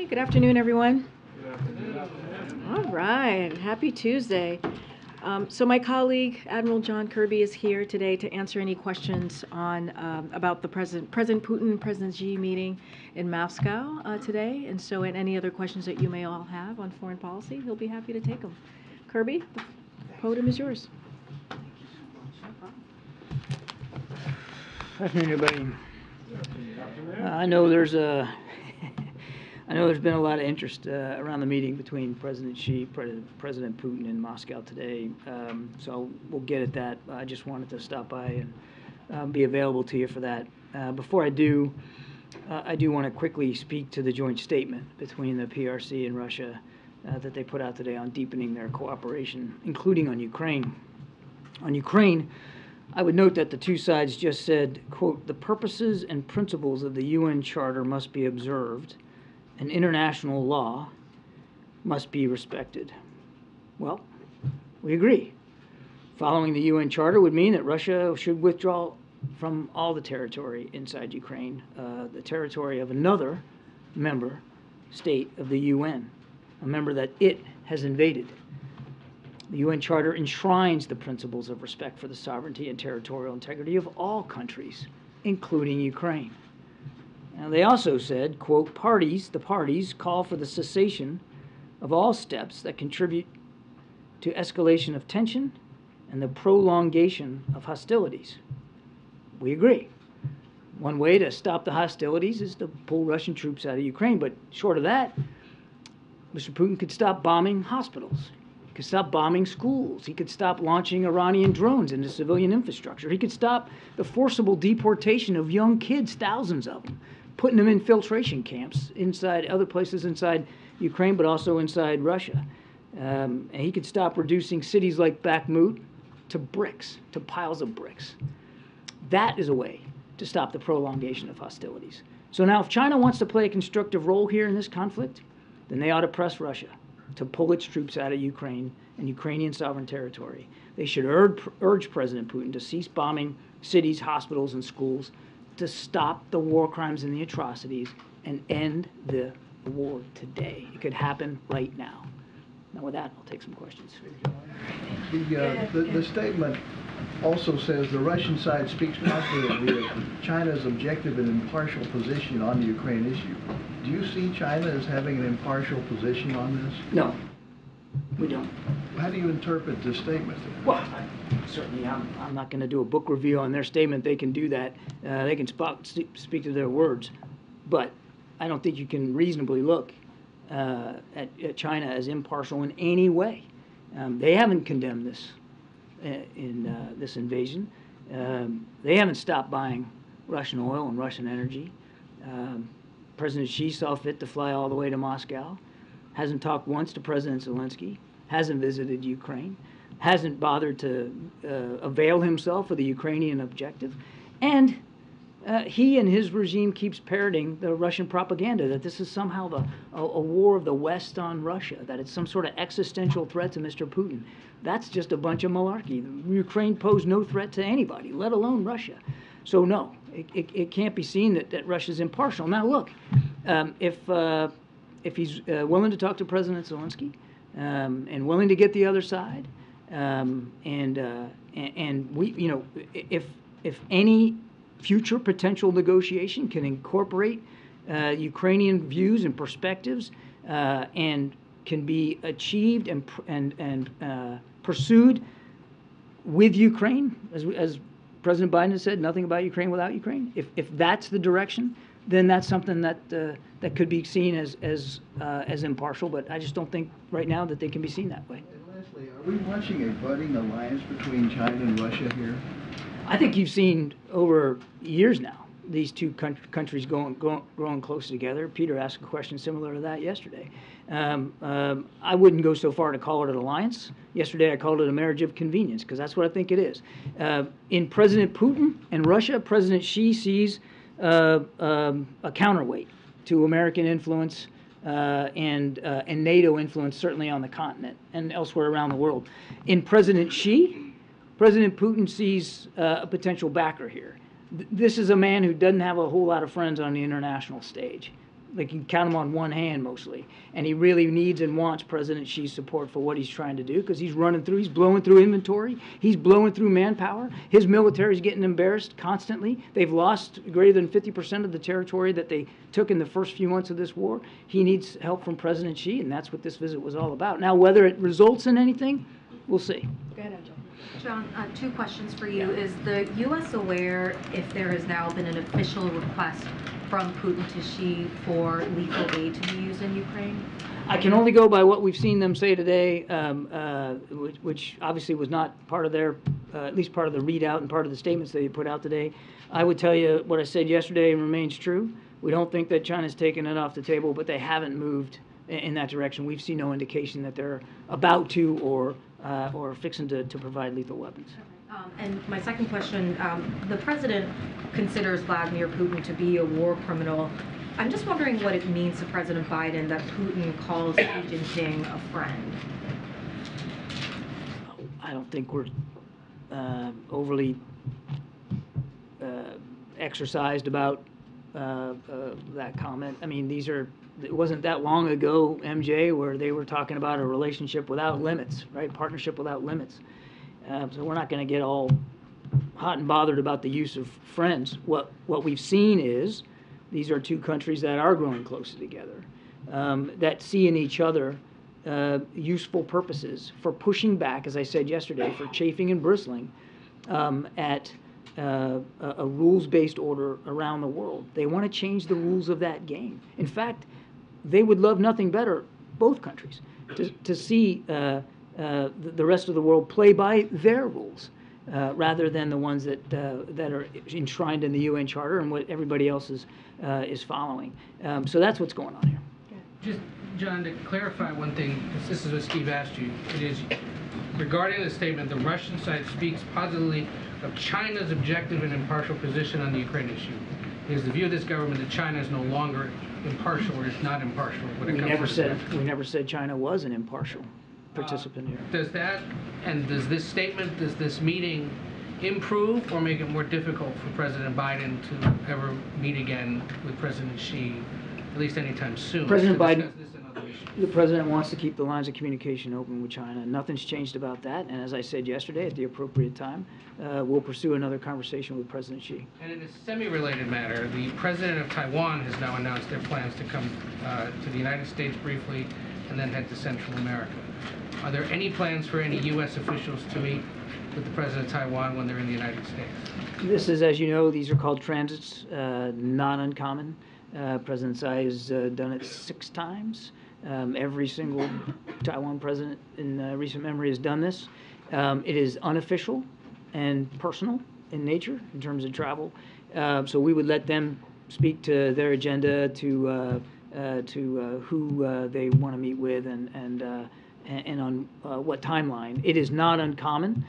Hey, good afternoon, everyone. All right, happy Tuesday. Um, So my colleague, Admiral John Kirby, is here today to answer any questions on, um, about the President, President Putin, President Xi meeting in Moscow uh, today. And so, and any other questions that you may all have on foreign policy, he'll be happy to take them. Kirby, the podium is yours. Afternoon, everybody. Uh, I know there's a, I know there's been a lot of interest uh, around the meeting between President Xi, Pre- President Putin in Moscow today. Um, So we'll get at that. I just wanted to stop by and um, be available to you for that. Uh, Before I do, uh, I do want to quickly speak to the joint statement between the PRC and Russia uh, that they put out today on deepening their cooperation, including on Ukraine. On Ukraine, I would note that the two sides just said, quote, "The purposes and principles of the UN Charter must be observed, and international law must be respected." Well, we agree. Following the UN Charter would mean that Russia should withdraw from all the territory inside Ukraine, uh, the territory of another member state of the UN, a member that it has invaded. The UN Charter enshrines the principles of respect for the sovereignty and territorial integrity of all countries, including Ukraine. Now, they also said, quote, parties, the parties call for the cessation of all steps that contribute to escalation of tension and the prolongation of hostilities. We agree. One way to stop the hostilities is to pull Russian troops out of Ukraine, but short of that, Mr. Putin could stop bombing hospitals. He could stop bombing schools. He could stop launching Iranian drones into civilian infrastructure. He could stop the forcible deportation of young kids, thousands of them, putting them in filtration camps inside other places inside Ukraine, but also inside Russia. Um, and he could stop reducing cities like Bakhmut to bricks, to piles of bricks. That is a way to stop the prolongation of hostilities. So now, if China wants to play a constructive role here in this conflict, then they ought to press Russia to pull its troops out of Ukraine and Ukrainian sovereign territory. They should urge, urge President Putin to cease bombing cities, hospitals, and schools, to stop the war crimes and the atrocities, and end the war today. It could happen right now. Now, with that, I'll take some questions. The, uh, the, the statement also says the Russian side speaks positively of China's objective and impartial position on the Ukraine issue. Do you see China as having an impartial position on this? No, we don't. How do you interpret this statement? Well, I- certainly, I'm, I'm not going to do a book review on their statement. They can do that. Uh, they can sp- speak to their words. But I don't think you can reasonably look uh, at, at China as impartial in any way. Um, they haven't condemned this uh, in uh, this invasion. Um, they haven't stopped buying Russian oil and Russian energy. Um, President Xi saw fit to fly all the way to Moscow. Hasn't talked once to President Zelensky. Hasn't visited Ukraine. Hasn't bothered to uh, avail himself of the Ukrainian objective. And uh, he and his regime keeps parroting the Russian propaganda that this is somehow the, a, a war of the West on Russia, that it's some sort of existential threat to Mr. Putin. That's just a bunch of malarkey. Ukraine posed no threat to anybody, let alone Russia. So no, it, it, it can't be seen that, that Russia's impartial. Now look, um, if uh, if he's uh, willing to talk to President Zelensky um, and willing to get the other side, um, and, uh, and we, you know, if if any future potential negotiation can incorporate uh, Ukrainian views and perspectives uh, and can be achieved and and and uh, pursued with Ukraine, as, as President Biden has said, nothing about Ukraine without Ukraine. If, if that's the direction, then that's something that uh, that could be seen as as uh, as impartial. But I just don't think right now that they can be seen that way. And lastly, are we watching a budding alliance between China and Russia here? I think you've seen over years now these two coun- countries going, going growing close together. Peter asked a question similar to that yesterday. Um, um, I wouldn't go so far to call it an alliance. Yesterday I called it a marriage of convenience because that's what I think it is. Uh, in President Putin and Russia, President Xi sees uh, a counterweight to American influence uh, and uh, and NATO influence, certainly on the continent and elsewhere around the world. In President Xi, President Putin sees uh, a potential backer here. Th- This is a man who doesn't have a whole lot of friends on the international stage. They can count them on one hand mostly. And he really needs and wants President Xi's support for what he's trying to do because he's running through, he's blowing through inventory, he's blowing through manpower. His military is getting embarrassed constantly. They've lost greater than 50% of the territory that they took in the first few months of this war. He needs help from President Xi, and that's what this visit was all about. Now, whether it results in anything, we'll see. Go ahead, Angela. John, uh, two questions for you. Is the U.S. aware if there has now been an official request from Putin to Xi for lethal aid to be used in Ukraine? I can only go by what we've seen them say today, um, uh, which, which obviously was not part of their, uh, at least part of the readout and part of the statements they put out today. I would tell you what I said yesterday remains true. We don't think that China's taken it off the table, but they haven't moved in, in that direction. We've seen no indication that they're about to or uh, or fixing to, to provide lethal weapons. Um, and my second question, um, the president considers Vladimir Putin to be a war criminal. I'm just wondering what it means to President Biden that Putin calls Xi Jinping a friend. I don't think we're uh, overly uh, exercised about uh, uh, that comment. I mean, these are, it wasn't that long ago, MJ, where they were talking about a relationship without limits, right? Partnership without limits. Uh, So we're not going to get all hot and bothered about the use of friends. What, what we've seen is, these are two countries that are growing closer together, um, that see in each other uh, useful purposes for pushing back, as I said yesterday, for chafing and bristling um, at uh, a, a rules-based order around the world. They want to change the rules of that game. In fact, they would love nothing better, both countries, to, to see uh, uh, the, rest of the world play by their rules. Uh, rather than the ones that uh, that are enshrined in the UN Charter and what everybody else is uh, is following. Um, so that's what's going on here. Just, John, to clarify one thing, this is what Steve asked you, it is regarding the statement, the Russian side speaks positively of China's objective and impartial position on the Ukraine issue. It is the view of this government that China is no longer impartial or is not impartial when it We comes never to said we never said China was an impartial participant here. Does that, and does this statement, does this meeting improve or make it more difficult for President Biden to ever meet again with President Xi, at least anytime soon? President to Biden- this and other issues? The president wants to keep the lines of communication open with China. Nothing's changed about that. And as I said yesterday, at the appropriate time, uh, we'll pursue another conversation with President Xi. And in a semi-related matter, the president of Taiwan has now announced their plans to come uh, to the United States briefly and then head to Central America. Are there any plans for any U.S. officials to meet with the president of Taiwan when they're in the United States? This is, as you know, these are called transits, uh, not uncommon. Uh, President Tsai has uh, done it six times. Um, every single Taiwan president in uh, recent memory has done this. Um, it is unofficial and personal in nature in terms of travel. Uh, so we would let them speak to their agenda, to uh, uh, to uh, who uh, they want to meet with, and and and, on what timeline. It is not uncommon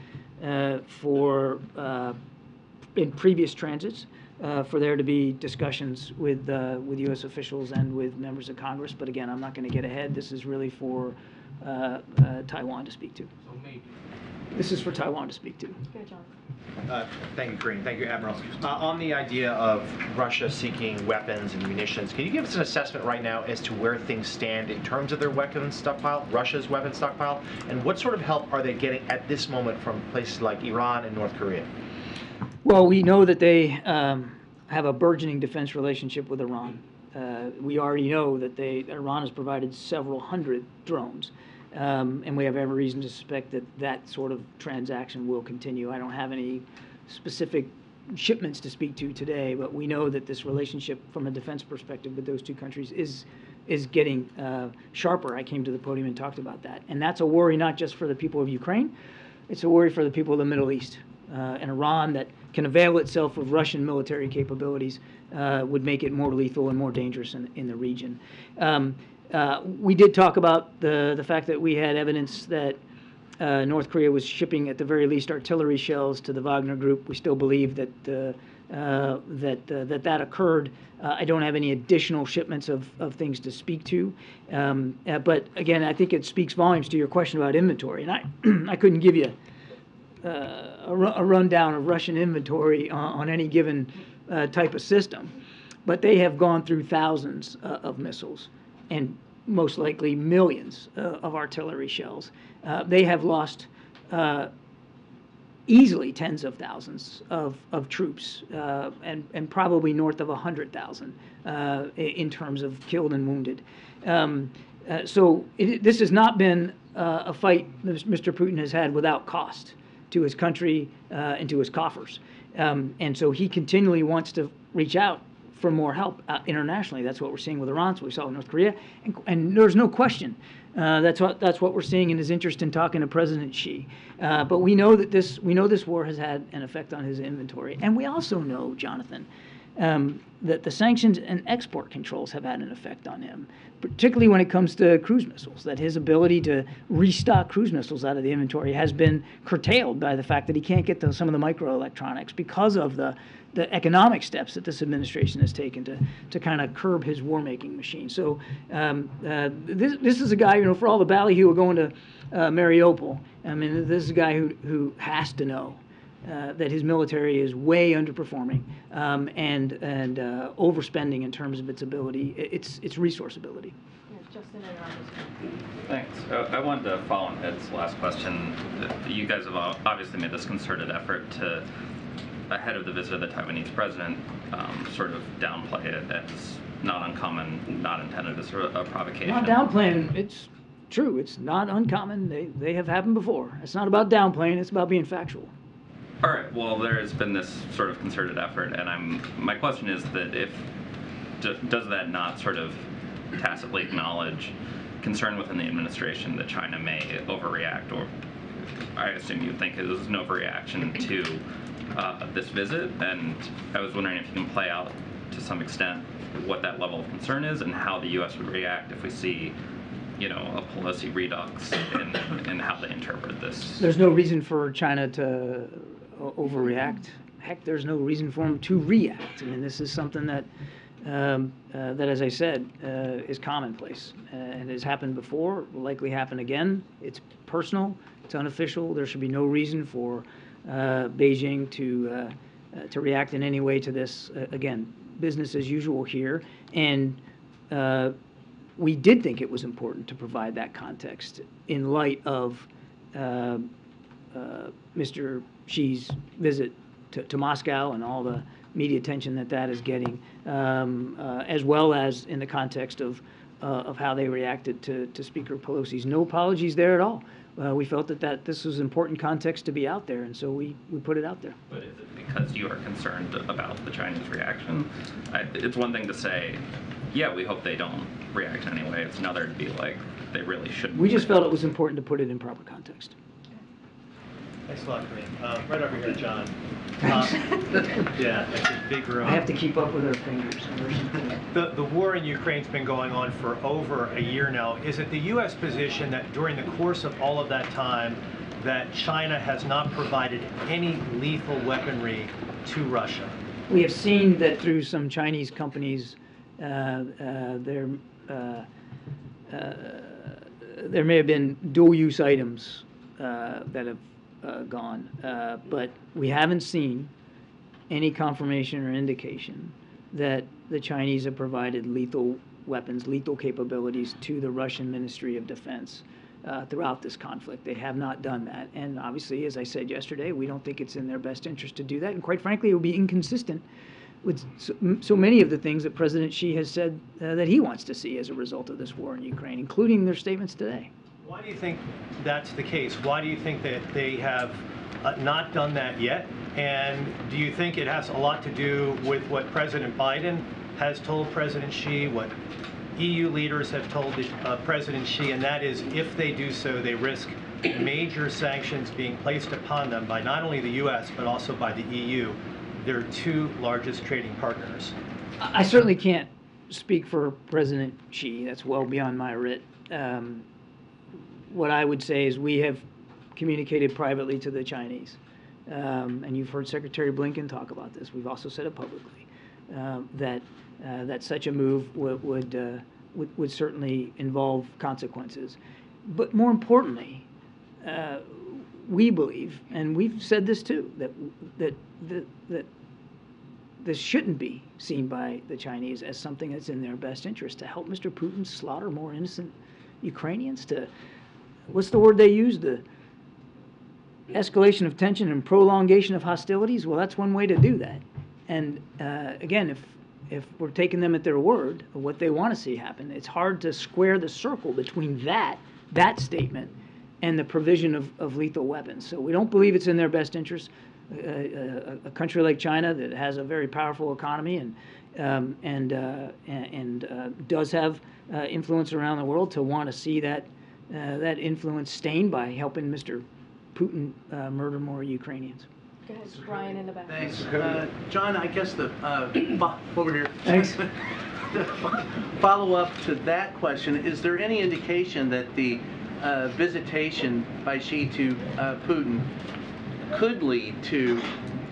for in previous transits uh, for there to be discussions with uh, with U.S. officials and with members of Congress. But again, I'm not going to get ahead. This is really for uh, uh, Taiwan to speak to. So maybe. This is for Taiwan to speak to. Go, John. Uh, Thank you, Karine. Thank you, Admiral. Uh, On the idea of Russia seeking weapons and munitions, can you give us an assessment right now as to where things stand in terms of their weapons stockpile, Russia's weapons stockpile? And what sort of help are they getting at this moment from places like Iran and North Korea? Well, we know that they um, have a burgeoning defense relationship with Iran. Uh, we already know that they Iran has provided several hundred drones, um, and we have every reason to suspect that that sort of transaction will continue. I don't have any specific shipments to speak to today, but we know that this relationship, from a defense perspective, with those two countries is is getting uh, sharper. I came to the podium and talked about that, and that's a worry not just for the people of Ukraine, it's a worry for the people of the Middle East. Uh, and Iran that can avail itself of Russian military capabilities uh, would make it more lethal and more dangerous in, in the region. Um, uh, we did talk about the, the fact that we had evidence that uh, North Korea was shipping, at the very least, artillery shells to the Wagner Group. We still believe that uh, uh, that uh, that that occurred. Uh, I don't have any additional shipments of, of things to speak to, um, but again, I think it speaks volumes to your question about inventory, and I I couldn't give you a, rundown of Russian inventory on, on any given uh, type of system. but they have gone through thousands uh, of missiles and most likely millions uh, of artillery shells. Uh, they have lost uh, easily tens of thousands of, of troops uh, and, and probably north of 100,000 uh, in terms of killed and wounded. Um, so it, this has not been a fight Mr. Putin has had without cost to his country uh, and to his coffers. Um, and so he continually wants to reach out for more help uh, internationally. That's what we're seeing with Iran. What we saw with North Korea. And, and there's no question. Uh, that's what that's what we're seeing in his interest in talking to President Xi. Uh, but we know that this we know this war has had an effect on his inventory, and we also know, Jonathan, um, that the sanctions and export controls have had an effect on him, particularly when it comes to cruise missiles. That his ability to restock cruise missiles out of the inventory has been curtailed by the fact that he can't get those, some of the microelectronics because of the the economic steps that this administration has taken to, to kind of curb his war-making machine. So um, uh, this, this is a guy, you know, for all the ballyhoo going to uh, Mariupol, I mean, this is a guy who, who has to know uh, that his military is way underperforming um, and, and uh, overspending in terms of its ability, its, its resource ability. Thanks. Uh, I wanted to follow on Ed's last question. Uh, You guys have ob- obviously made this concerted effort to, ahead of the visit of the Taiwanese president, um, sort of downplay it as not uncommon, not intended as sort of a provocation. Not downplaying, it's true, it's not uncommon, they, they have happened before. It's not about downplaying, it's about being factual. All right. Well, there has been this sort of concerted effort, and I'm. My question is that if does that not sort of tacitly acknowledge concern within the administration that China may overreact, or I assume you think it was an overreaction to uh, this visit, and I was wondering if you can play out to some extent what that level of concern is and how the U.S. would react if we see. You know, a Pelosi redux in, in how they interpret this. There's no reason for China to overreact. Heck, there's no reason for them to react. I mean, this is something that, um, uh, that as I said, uh, is commonplace uh, and has happened before. Will likely happen again. It's personal. It's unofficial. There should be no reason for uh, Beijing to uh, to react in any way to this. Again, business as usual here, and. We did think it was important to provide that context in light of uh, uh, Mr. Xi's visit to, to Moscow and all the media attention that that is getting, um, uh, as well as in the context of, uh, of how they reacted to, to Speaker Pelosi's. No apologies there at all. Uh, we felt that, that this was important context to be out there, and so we, we put it out there. But is it because you are concerned about the Chinese reaction? I, it's one thing to say, yeah, we hope they don't react anyway. It's another to be like, they really shouldn't. We just felt it was important to put it in proper context. Thanks a lot, Karine. Uh, Right over here, John. Uh, Yeah, that's a big room. I have to keep up with her fingers. The, the war in Ukraine's been going on for over a year now. Is it the U.S. position that during the course of all of that time, that China has not provided any lethal weaponry to Russia? We have seen that through some Chinese companies, uh, uh, there, uh, uh, there may have been dual-use items uh, that have gone, uh, but we haven't seen any confirmation or indication that the Chinese have provided lethal weapons, lethal capabilities to the Russian Ministry of Defense uh, throughout this conflict. They have not done that. And obviously, as I said yesterday, we don't think it's in their best interest to do that. And quite frankly, it would be inconsistent with so, so many of the things that President Xi has said uh, that he wants to see as a result of this war in Ukraine, including their statements today. Why do you think that's the case? Why do you think that they have uh, not done that yet? And do you think it has a lot to do with what President Biden has told President Xi, what EU leaders have told uh, President Xi, and that is if they do so, they risk major sanctions being placed upon them by not only the U.S., but also by the EU, their two largest trading partners? I certainly can't speak for President Xi. That's well beyond my writ. Um, what I would say is we have communicated privately to the Chinese, um, and you've heard Secretary Blinken talk about this. We've also said it publicly um, that uh, that such a move would would, uh, would would certainly involve consequences. But more importantly, uh, we believe, and we've said this too, that that that, that this shouldn't be seen by the Chinese as something that's in their best interest to help Mr. Putin slaughter more innocent Ukrainians. To what's the word they use? The escalation of tension and prolongation of hostilities. Well, that's one way to do that. And uh, again, if if we're taking them at their word of what they want to see happen, it's hard to square the circle between that that statement and the provision of, of lethal weapons. So we don't believe it's in their best interest. Uh, a, a country like China that has a very powerful economy and um, and uh, and, and uh, does have uh, influence around the world to want to see that uh, that influence stained by helping Mr. Putin uh, murder more Ukrainians. Go ahead, Brian in the back. Thanks. Uh, John, I guess the, uh, over here. Thanks. Follow up to that question, is there any indication that the uh, visitation by Xi to uh, Putin could lead to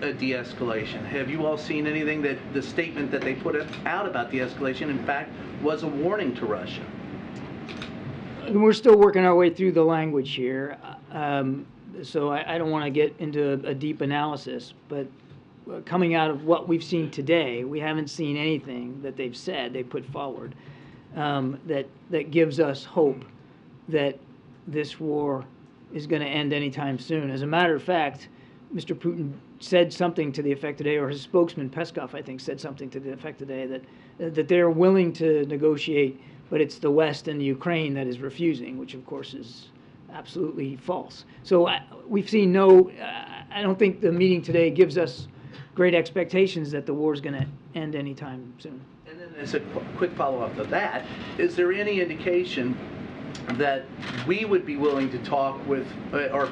a de-escalation? Have you all seen anything that, the statement that they put out about de-escalation, in fact, was a warning to Russia? We're still working our way through the language here, um, so I, I don't want to get into a, a deep analysis. But coming out of what we've seen today, we haven't seen anything that they've said they put forward um, that that gives us hope that this war is going to end anytime soon. As a matter of fact, Mr. Putin said something to the effect today, or his spokesman Peskov, I think, said something to the effect today that that they're willing to negotiate, but it's the West and the Ukraine that is refusing, which of course is absolutely false. So I, we've seen no. Uh, I don't think the meeting today gives us great expectations that the war is going to end anytime soon. And then as a qu- quick follow-up to that, is there any indication that we would be willing to talk with, uh, or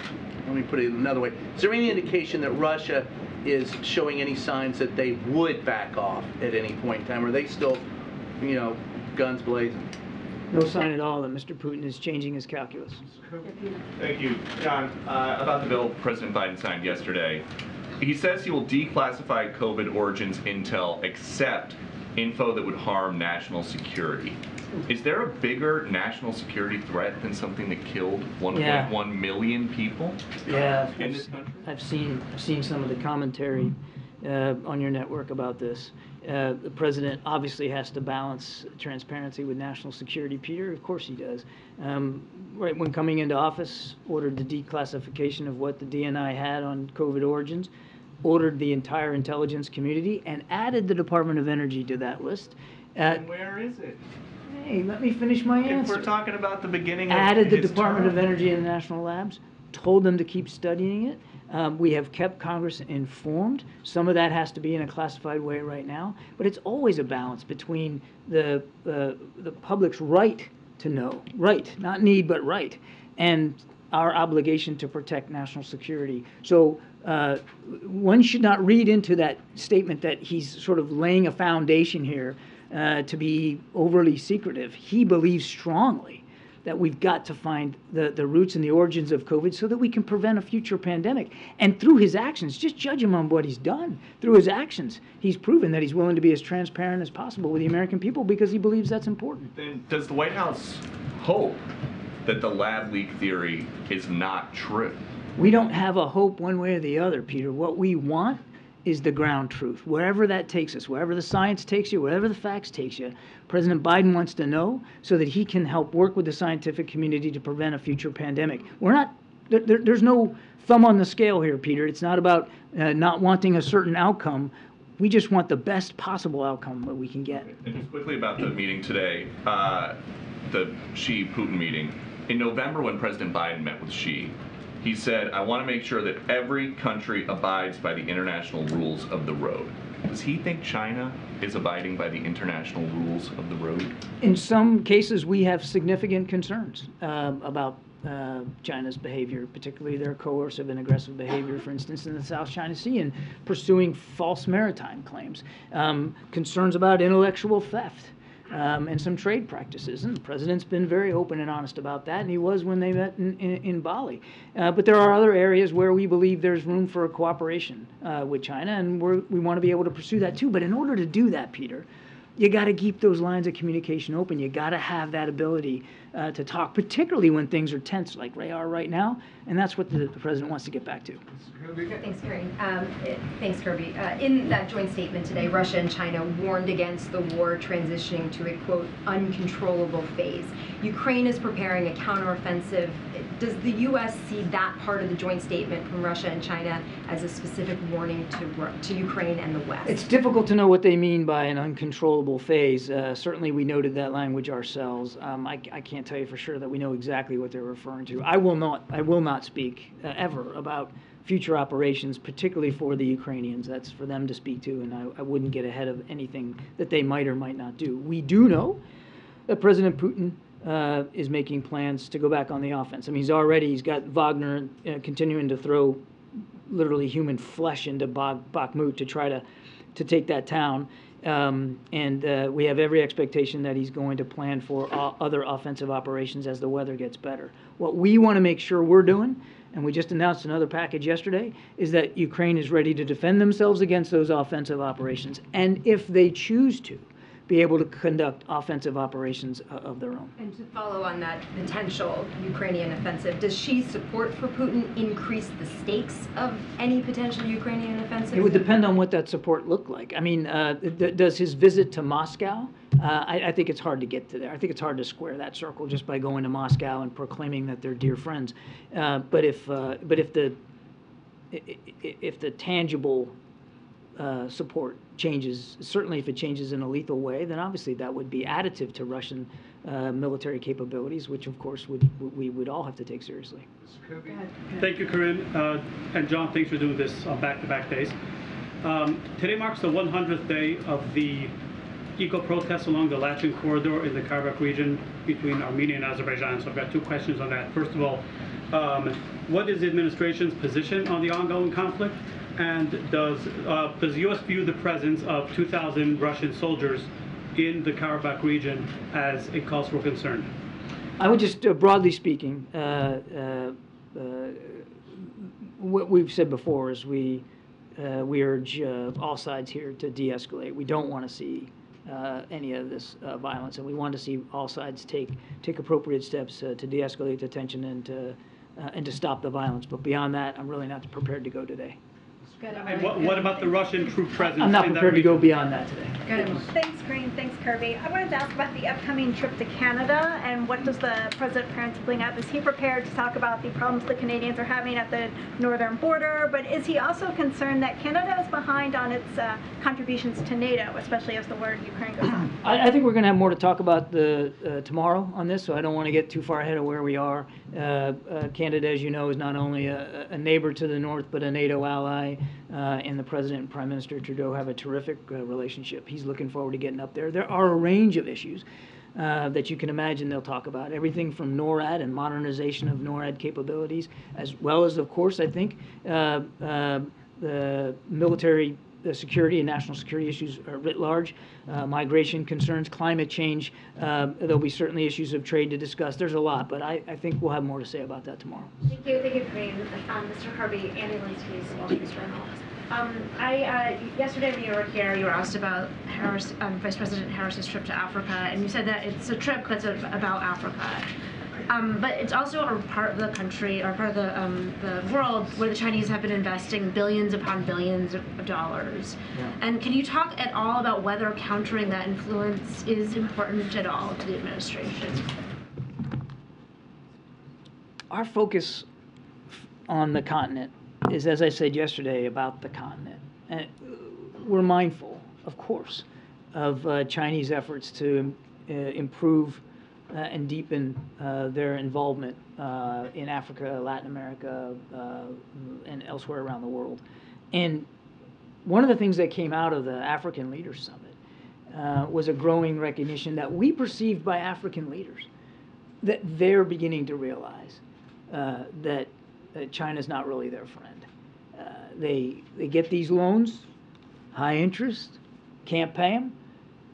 let me put it another way, is there any indication that Russia is showing any signs that they would back off at any point in time? Are they still, you know, guns blazing? No sign at all that Mr. Putin is changing his calculus. Thank you. John, uh, about the bill President Biden signed yesterday. He says he will declassify COVID origins intel except info that would harm national security. Is there a bigger national security threat than something that killed 1.1 million people? Yeah, In I've, this country? I've seen I've seen some of the commentary uh, on your network about this. Uh, the president obviously has to balance transparency with national security. Peter, of course he does. Um, right when coming into office, ordered the declassification of what the DNI had on COVID origins, ordered the entire intelligence community, and added the Department of Energy to that list. Uh, And where is it? hey, let me finish my If answer we're talking about the beginning of added the Department of. Energy and the National Labs, told them to keep studying it. Um, we have kept Congress informed. Some of that has to be in a classified way right now, but it's always a balance between the uh, the public's right to know, right, not need, but right, and our obligation to protect national security. So uh, one should not read into that statement that he's sort of laying a foundation here uh, to be overly secretive. He believes strongly that we've got to find the, the roots and the origins of COVID so that we can prevent a future pandemic. And through his actions, just judge him on what he's done. Through his actions, he's proven that he's willing to be as transparent as possible with the American people because he believes that's important. Then does the White House hope that the lab leak theory is not true? We don't have a hope one way or the other, Peter. What we want is the ground truth. Wherever that takes us, wherever the science takes you, wherever the facts takes you, President Biden wants to know so that he can help work with the scientific community to prevent a future pandemic. We're not there, there- there's no thumb on the scale here, Peter. It's not about uh, not wanting a certain outcome. We just want the best possible outcome that we can get. And just quickly about the meeting today, uh, the Xi Putin meeting. In November, when President Biden met with Xi, he said, I want to make sure that every country abides by the international rules of the road. Does he think China is abiding by the international rules of the road? In some cases, we have significant concerns um, about uh, China's behavior, particularly their coercive and aggressive behavior, for instance, in the South China Sea and pursuing false maritime claims, um, concerns about intellectual theft. Um, and some trade practices, and the president's been very open and honest about that, and he was when they met in, in, in Bali. Uh, but there are other areas where we believe there's room for cooperation uh, with China, and we're, we want to be able to pursue that too. But in order to do that, Peter, you got to keep those lines of communication open. You got to have that ability uh, to talk, particularly when things are tense like they are right now. And that's what the, the president wants to get back to. Thanks, Karine. Um, Thanks, Kirby. Uh, In that joint statement today, Russia and China warned against the war transitioning to a, quote, uncontrollable phase. Ukraine is preparing a counteroffensive. Does the U.S. see that part of the joint statement from Russia and China as a specific warning to, to Ukraine and the West? It's difficult to know what they mean by an uncontrollable phase. Uh, certainly, we noted that language ourselves. Um, I, I can't tell you for sure that we know exactly what they're referring to. I will not. I will not speak uh, ever about future operations, particularly for the Ukrainians. That's for them to speak to, and I, I wouldn't get ahead of anything that they might or might not do. We do know that President Putin uh, is making plans to go back on the offense. I mean, he's already he's got Wagner uh, continuing to throw literally human flesh into Bak- Bakhmut to try to to take that town. Um, and uh, we have every expectation that he's going to plan for other offensive operations as the weather gets better. What we want to make sure we're doing, and we just announced another package yesterday, is that Ukraine is ready to defend themselves against those offensive operations, and if they choose to, be able to conduct offensive operations uh, of their own. And to follow on that potential Ukrainian offensive, does Xi support for Putin increase the stakes of any potential Ukrainian offensive? It would depend on what that support looked like. I mean, uh, th- does his visit to Moscow? Uh, I, I think it's hard to get to there. I think it's hard to square that circle just by going to Moscow and proclaiming that they're dear friends. Uh, but if, uh, but if the, if the tangible uh, support changes, certainly if it changes in a lethal way, then obviously that would be additive to Russian uh, military capabilities, which of course would we would all have to take seriously. Thank you, Karine. Uh, and John, thanks for doing this on back-to-back days. Um, today marks the 100th day of the eco-protests along the Lachin corridor in the Karabakh region between Armenia and Azerbaijan. So I've got two questions on that. First of all, um, what is the administration's position on the ongoing conflict? And does, uh, does the U.S. view the presence of 2,000 Russian soldiers in the Karabakh region as a cause for concern? I would just, uh, broadly speaking, uh, uh, uh, what we've said before is we, we urge all sides here to de-escalate. We don't want to see uh, any of this uh, violence, and we want to see all sides take, take appropriate steps uh, to de-escalate the tension and to, and to stop the violence. But beyond that, I'm really not prepared to go today. And what, what about the Russian troop presence I'm not in that prepared to go beyond that today. Thanks, Karine. Thanks, Kirby. I wanted to ask about the upcoming trip to Canada and what does the president plan to bring up? Is he prepared to talk about the problems the Canadians are having at the northern border? But is he also concerned that Canada is behind on its uh, contributions to NATO, especially as the war in Ukraine goes on? I, I think we're going to have more to talk about the, uh, tomorrow on this, so I don't want to get too far ahead of where we are. Uh, uh, Canada, as you know, is not only a, a neighbor to the north, but a NATO ally, uh, and the President and Prime Minister Trudeau have a terrific uh, relationship. He's looking forward to getting up there. There are a range of issues uh, that you can imagine they'll talk about, everything from NORAD and modernization of NORAD capabilities, as well as, of course, I think, the military the security and national security issues are writ large, uh, migration concerns, climate change. Uh, there'll be certainly issues of trade to discuss. There's a lot, but I, I think we'll have more to say about that tomorrow. Thank you, thank you, Karine. Um, Mr. Annie Linskey, the Wall Street Journal. Um, I, uh, yesterday when you were here, you were asked about Harris, um, Vice President Harris's trip to Africa, and you said that it's a trip that's about Africa. Um, but it's also a part of the country or part of the, um, the world where the Chinese have been investing billions upon billions of dollars. And can you talk at all about whether countering that influence is important at all to the administration? Our focus on the continent is, as I said yesterday, about the continent. And we're mindful, of course, of uh, Chinese efforts to uh, improve uh, and deepen uh, their involvement uh, in Africa, Latin America, uh, and elsewhere around the world. And one of the things that came out of the African Leaders Summit uh, was a growing recognition that we perceived by African leaders that they're beginning to realize uh, that China's not really their friend. They they get these loans, high interest, can't pay them.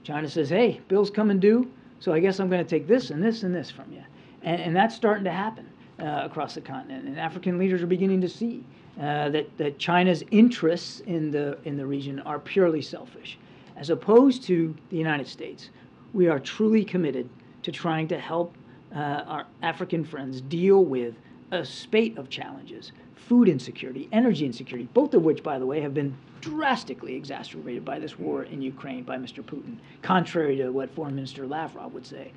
China says, "Hey, bills coming due, so I guess I'm going to take this and this and this from you," and and that's starting to happen uh, across the continent. And African leaders are beginning to see uh, that that China's interests in the in the region are purely selfish, as opposed to the United States, we are truly committed to trying to help uh, our African friends deal with a spate of challenges food insecurity, energy insecurity, both of which, by the way, have been drastically exacerbated by this war in Ukraine by Mr. Putin, contrary to what Foreign Minister Lavrov would say.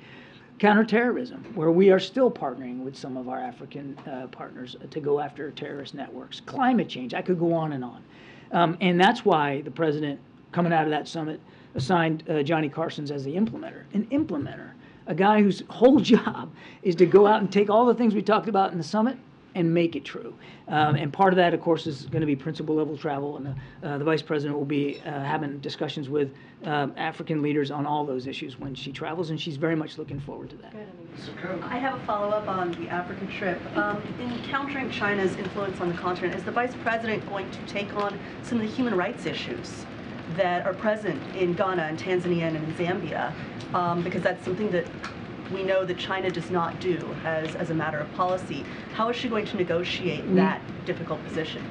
Counterterrorism, where we are still partnering with some of our African uh, partners to go after terrorist networks. Climate change, I could go on and on. Um, and that's why the president, coming out of that summit, assigned uh, Johnnie Carsons as the implementer. An implementer, a guy whose whole job is to go out and take all the things we talked about in the summit and make it true. Um, and part of that, of course, is going to be principal level travel, and the, uh, the vice president will be uh, having discussions with um, African leaders on all those issues when she travels, and she's very much looking forward to that. I have a follow-up on the African trip. Um, in countering China's influence on the continent, is the vice president going to take on some of the human rights issues that are present in Ghana and Tanzania and in Zambia? Um, because that's something that we know that China does not do as, as a matter of policy. How is she going to negotiate We- that difficult position?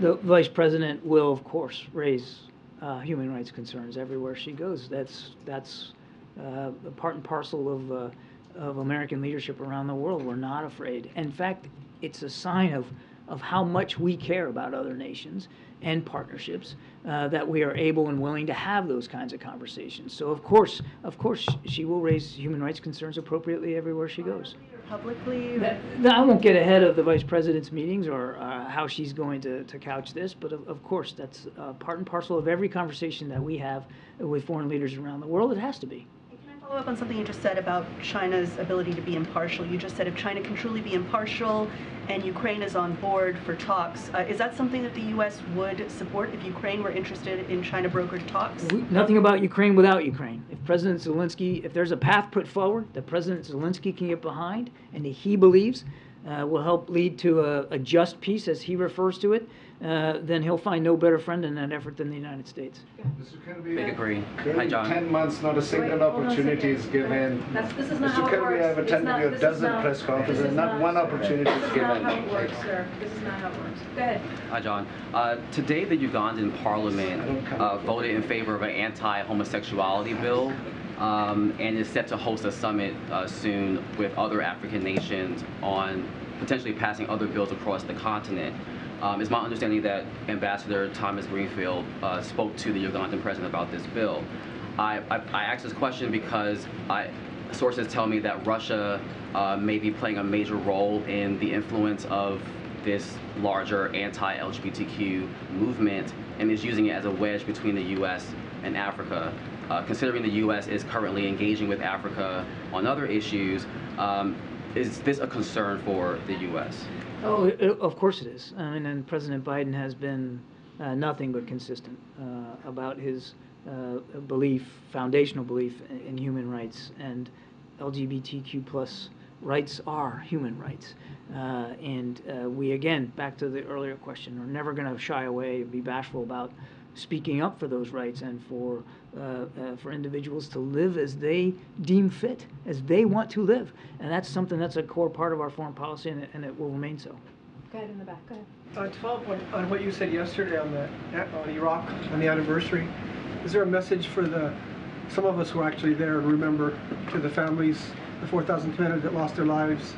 The vice president will, of course, raise uh, human rights concerns everywhere she goes. That's that's uh, a part and parcel of uh, of American leadership around the world. We're not afraid. In fact, it's a sign of of how much we care about other nations and partnerships uh, that we are able and willing to have those kinds of conversations. So, of course, of course, she will raise human rights concerns appropriately everywhere she goes. Publicly? That- I won't get ahead of the vice president's meetings or uh, how she's going to, to couch this, but of, of course, that's uh, part and parcel of every conversation that we have with foreign leaders around the world. It has to be. Follow up on something you just said about China's ability to be impartial. You just said if China can truly be impartial and Ukraine is on board for talks, uh, is that something that the U.S. would support if Ukraine were interested in China brokered talks? Nothing about Ukraine without Ukraine. If President Zelensky, if there's a path put forward that President Zelensky can get behind and that he believes uh, will help lead to a, a just peace, as he refers to it, uh, then he'll find no better friend in that effort than the United States. Big agree. Hi, John. 10 months, not a single Wait, hold a opportunity is given. That's- this is not how Mr. it Kirby, works. I've attended not- your dozen not- press conferences, is not not- one opportunity is given. This is given. not how it works, sir. This is not how it works. Go ahead. Hi, John. Uh, today, the Ugandan parliament uh, voted in favor of an anti-homosexuality bill um, and is set to host a summit uh, soon with other African nations on potentially passing other bills across the continent. Um, it's my understanding that Ambassador Thomas Greenfield uh, spoke to the Ugandan president about this bill. I, I, I asked this question because I, sources tell me that Russia uh, may be playing a major role in the influence of this larger anti-LGBTQ movement and is using it as a wedge between the U.S. and Africa. Uh, considering the U.S. is currently engaging with Africa on other issues, um, is this a concern for the U.S.? Oh, it, of course it is. I mean, and President Biden has been uh, nothing but consistent uh, about his uh, belief, foundational belief in, in human rights, and LGBTQ plus rights are human rights. Uh, and uh, we, again, back to the earlier question, are never going to shy away, be bashful about speaking up for those rights and for uh, uh, for individuals to live as they deem fit, as they want to live, and that's something that's a core part of our foreign policy, and it, and it will remain so. Go ahead in the back, go ahead. Uh, to follow up on, on what you said yesterday on the on Iraq on the anniversary, is there a message for the some of us who are actually there and remember to the families, the 4,000 men that lost their lives,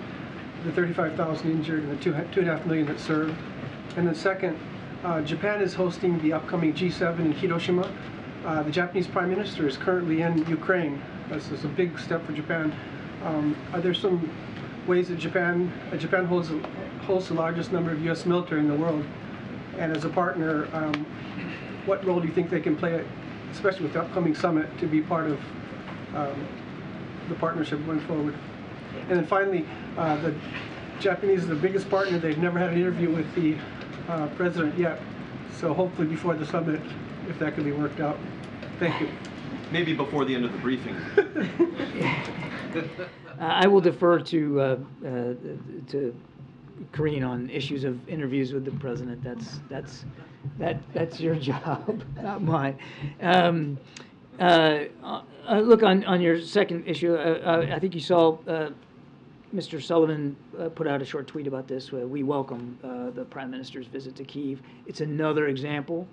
the 35,000 injured, and the two two and a half million that served, and then second, uh, Japan is hosting the upcoming G7 in Hiroshima. Uh, the Japanese Prime Minister is currently in Ukraine. This is a big step for Japan. Um, are there some ways that Japan uh, Japan holds holds the largest number of U.S. military in the world, and as a partner, um, what role do you think they can play, especially with the upcoming summit, to be part of um, the partnership going forward? And then finally, uh, the Japanese are the biggest partner. They've never had an interview with the uh, president yet, so hopefully before the summit, if that can be worked out. Thank you. Maybe before the end of the briefing. Uh, I will defer to, uh, uh, to Karine on issues of interviews with the president. That's, that's, that, that's your job, not mine. Um, uh, uh, Look, on, on your second issue, uh, uh, I think you saw uh, Mr. Sullivan uh, put out a short tweet about this. Uh, We welcome uh, the Prime Minister's visit to Kyiv. It's another example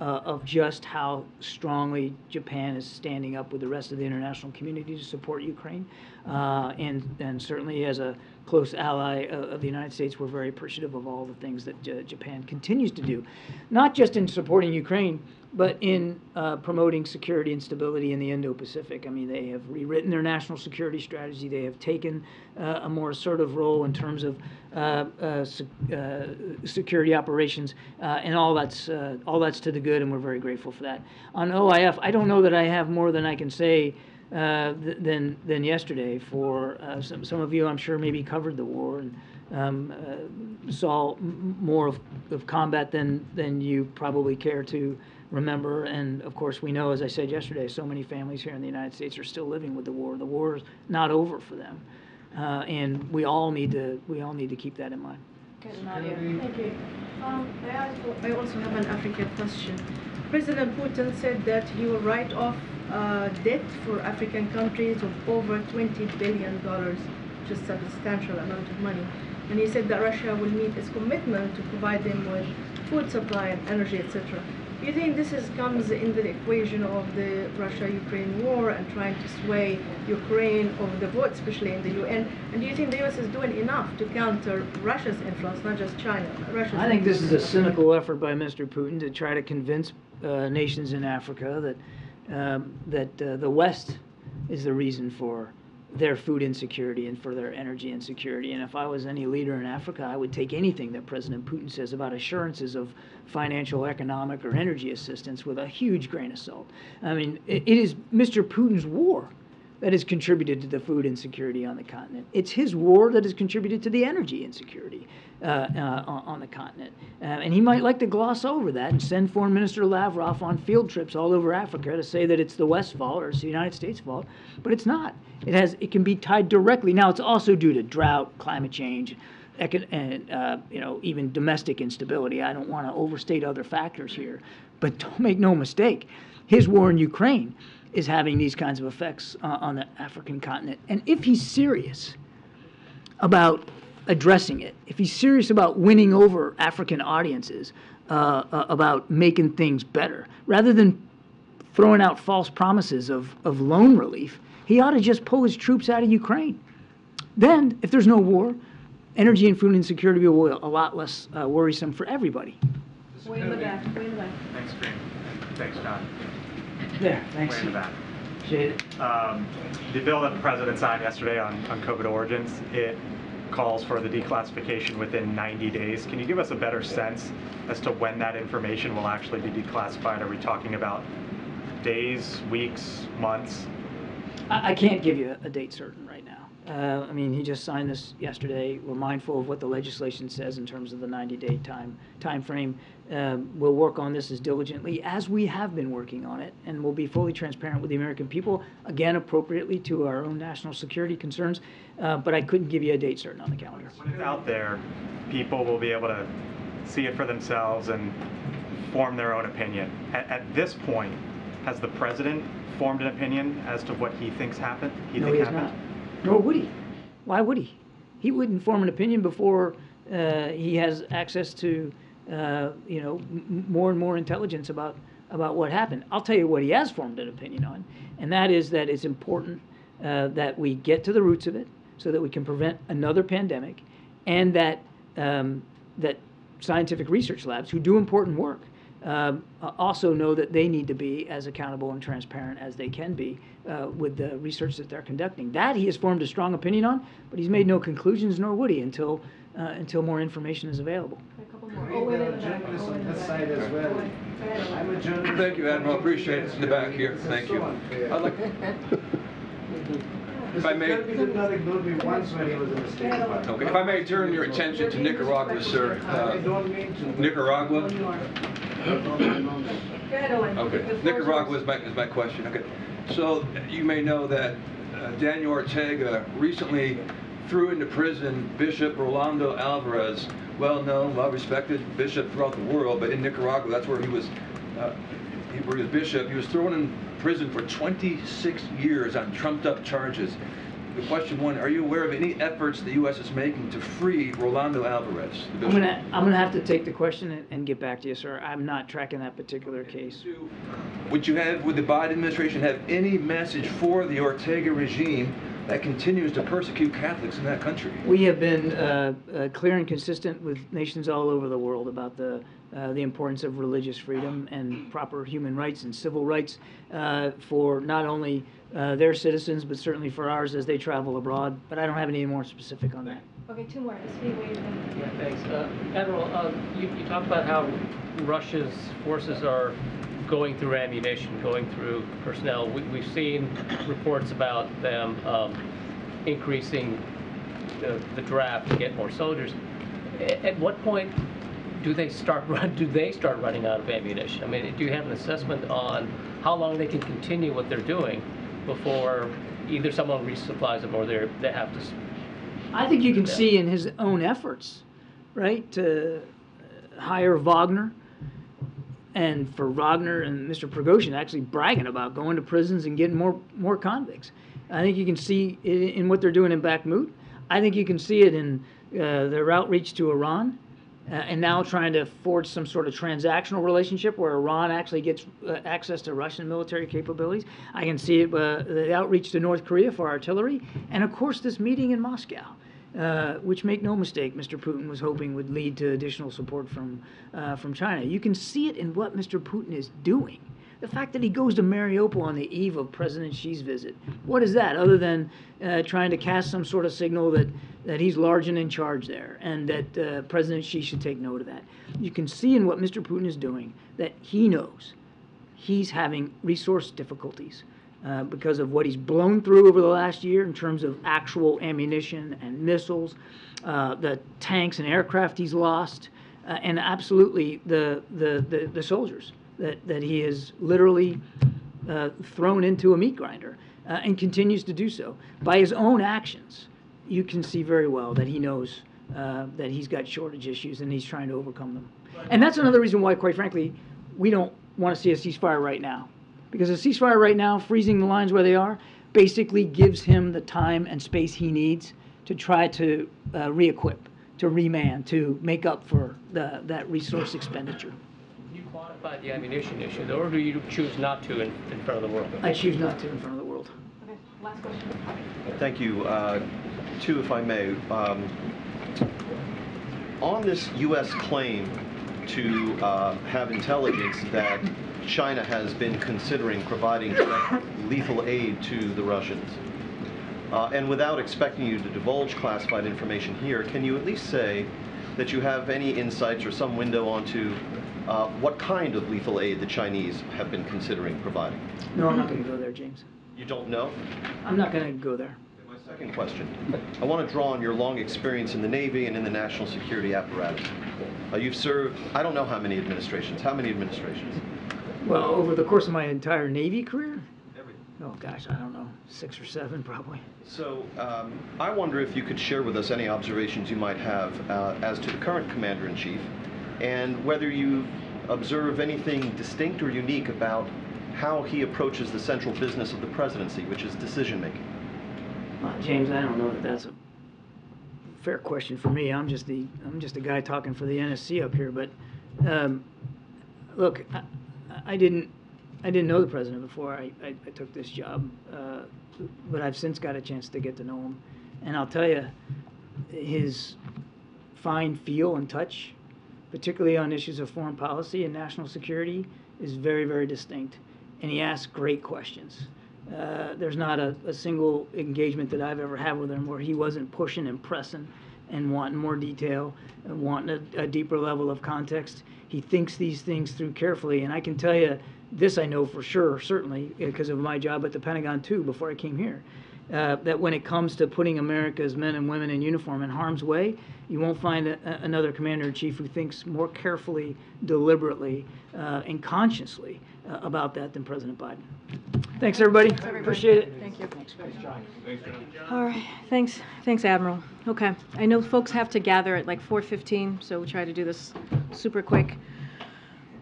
uh, of just how strongly Japan is standing up with the rest of the international community to support Ukraine. Uh, and, and certainly as a close ally of, of the United States, we're very appreciative of all the things that Japan continues to do, not just in supporting Ukraine, but in uh, promoting security and stability in the Indo-Pacific. I mean, they have rewritten their national security strategy. They have taken uh, a more assertive role in terms of uh, uh, se- uh, security operations, uh, and all that's all that's to the good, and we're very grateful for that. On OIF, I don't know that I have more than I can say th- than than yesterday. For some some of you, I'm sure maybe covered the war and um, saw m- more of, of combat than than you probably care to remember. And of course, we know, as I said yesterday, so many families here in the United States are still living with the war. The war is not over for them, uh, and we all need to we all need to keep that in mind. Thank you. Um, I also- I also have an African question. President Putin said that he will write off uh, debt for African countries of over 20 billion dollars, which is a substantial amount of money. And he said that Russia will meet its commitment to provide them with food supply and energy, etc. Do you think this is, comes in the equation of the Russia-Ukraine war and trying to sway Ukraine over the vote, especially in the UN? And do you think the US is doing enough to counter Russia's influence, not just China? Russia's I think this is a cynical effort by Mr. Putin to try to convince uh, nations in Africa that um, that uh, the West is the reason for their food insecurity and for their energy insecurity. And if I was any leader in Africa, I would take anything that President Putin says about assurances of financial, economic, or energy assistance with a huge grain of salt. I mean, it, is Mr. Putin's war that has contributed to the food insecurity on the continent. It's his war that has contributed to the energy insecurity uh, uh, on on the continent. Uh, and he might like to gloss over that and send Foreign Minister Lavrov on field trips all over Africa to say that it's the West's fault or it's the United States' fault, but it's not. It has it can be tied directly. Now it's also due to drought, climate change, and uh, you know even domestic instability. I don't want to overstate other factors here, but don't make no mistake, his war in Ukraine is having these kinds of effects uh, on the African continent. And if he's serious about addressing it, if he's serious about winning over African audiences, uh, uh, about making things better, rather than throwing out false promises of, of loan relief, he ought to just pull his troops out of Ukraine. Then, if there's no war, energy and food insecurity will be a lot less uh, worrisome for everybody. Way in the back, way in the back. Thanks, Karine. Thanks, John. There, thanks. Way in the back. Um, The bill that the president signed yesterday on, on COVID origins, it calls for the declassification within 90 days. Can you give us a better sense as to when that information will actually be declassified? Are we talking about days, weeks, months? I, I can't give you a date certain right now. Uh, I mean, he just signed this yesterday. We're mindful of what the legislation says in terms of the 90-day time timeframe. Um, we'll work on this as diligently as we have been working on it, and we'll be fully transparent with the American people, again, appropriately to our own national security concerns. Uh, but I couldn't give you a date certain on the calendar. When it's out there, people will be able to see it for themselves and form their own opinion. At, at this point, has the president formed an opinion as to what he thinks happened? He no, think he has happened? not. Nor would he. Why would he? He wouldn't form an opinion before uh, he has access to, uh, you know, m- more and more intelligence about about what happened. I'll tell you what he has formed an opinion on, and that is that it's important uh, that we get to the roots of it so that we can prevent another pandemic, and that um, that scientific research labs who do important work um, also know that they need to be as accountable and transparent as they can be uh, with the research that they're conducting. That he has formed a strong opinion on, but he's made no conclusions, nor would he until uh, until more information is available. Oh, wait in the back. In the back. I'm a journalist. Thank you, Admiral. Appreciate it. In the back here. Thank you. I'd like, if I may. Did not ignore me once when he was in the State Department. Okay, if I may turn your attention to Nicaragua, sir. Uh, don't mean to. Nicaragua. Go ahead, Owen. Okay, The floor is Nicaragua is my, is my question. Okay, so you may know that uh, Daniel Ortega recently threw into prison Bishop Rolando Alvarez, well-known, well-respected bishop throughout the world, but in Nicaragua, that's where he was, uh, he- where he was bishop. He was thrown in prison for 26 years on trumped-up charges. The question one, are you aware of any efforts the U.S. is making to free Rolando Alvarez? I'm gonna, I'm gonna have to take the question and, and get back to you, sir. I'm not tracking that particular case. Would you have, would the Biden administration have any message for the Ortega regime that continues to persecute Catholics in that country? We have been uh, uh, clear and consistent with nations all over the world about the uh, the importance of religious freedom and proper human rights and civil rights uh, for not only uh, their citizens but certainly for ours as they travel abroad. But I don't have any more specific on that. Okay, two more. SV Wade and- Yeah, thanks. Uh, Admiral, uh, you, you talked about how Russia's forces are going through ammunition, going through personnel. We, we've seen reports about them um, increasing the, the draft to get more soldiers. At what point do they start run, do they start running out of ammunition? I mean, do you have an assessment on how long they can continue what they're doing before either someone resupplies them or they're, they have to I think you can see in his own efforts, right, to hire Wagner, and for Wagner and Mr. Prigozhin actually bragging about going to prisons and getting more more convicts. I think you can see it in what they're doing in Bakhmut. I think you can see it in uh, their outreach to Iran, uh, and now trying to forge some sort of transactional relationship where Iran actually gets uh, access to Russian military capabilities. I can see it, uh, the outreach to North Korea for artillery, and of course this meeting in Moscow. Uh, which make no mistake, Mr. Putin was hoping would lead to additional support from uh, from China. You can see it in what Mr. Putin is doing. The fact that he goes to Mariupol on the eve of President Xi's visit. What is that other than uh, trying to cast some sort of signal that, that he's large and in charge there and that uh, President Xi should take note of that? You can see in what Mr. Putin is doing that he knows he's having resource difficulties uh, because of what he's blown through over the last year in terms of actual ammunition and missiles, uh, the tanks and aircraft he's lost, uh, and absolutely the, the, the, the soldiers that, that he has literally uh, thrown into a meat grinder uh, and continues to do so. By his own actions, you can see very well that he knows uh, that he's got shortage issues and he's trying to overcome them. And that's another reason why, quite frankly, we don't want to see a ceasefire right now. Because a ceasefire right now, freezing the lines where they are, basically gives him the time and space he needs to try to uh, re-equip, to reman, to make up for the, that resource expenditure. You quantify the ammunition issue, though, or do you choose not to in, in front of the world? I choose not to in front of the world. Okay, last question. Thank you. Uh, Two, if I may. Um, On this U.S. claim to uh, have intelligence that China has been considering providing lethal aid to the Russians, uh, and without expecting you to divulge classified information here, can you at least say that you have any insights or some window onto uh, what kind of lethal aid the Chinese have been considering providing? No, I'm not going to go there, James. You don't know? I'm not going to go there. My second question. I want to draw on your long experience in the Navy and in the national security apparatus. Uh, you've served, I don't know how many administrations. How many administrations? Well, over the course of my entire Navy career? Oh, gosh, I don't know, six or seven probably. So um, I wonder if you could share with us any observations you might have uh, as to the current commander-in-chief and whether you observe anything distinct or unique about how he approaches the central business of the presidency, which is decision-making. Uh, James, I don't know that that's a fair question for me. I'm just the I'm just a guy talking for the NSC up here. But um, look, I, I didn't I didn't know the president before I, I, I took this job, uh, but I've since got a chance to get to know him, and I'll tell you, his fine feel and touch, particularly on issues of foreign policy and national security, is very very distinct, and he asks great questions. Uh, there's not a, a single engagement that I've ever had with him where he wasn't pushing and pressing and wanting more detail and wanting a, a deeper level of context. He thinks these things through carefully, and I can tell you this I know for sure, certainly because of my job at the Pentagon too before I came here. Uh, that when it comes to putting America's men and women in uniform in harm's way, you won't find a, a- another commander in chief who thinks more carefully, deliberately, uh, and consciously uh, about that than President Biden. Thanks, everybody. Appreciate it. Thank you. Thanks, John. All right, thanks, thanks, Admiral. Okay, I know folks have to gather at like 4:15, so we'll try to do this super quick.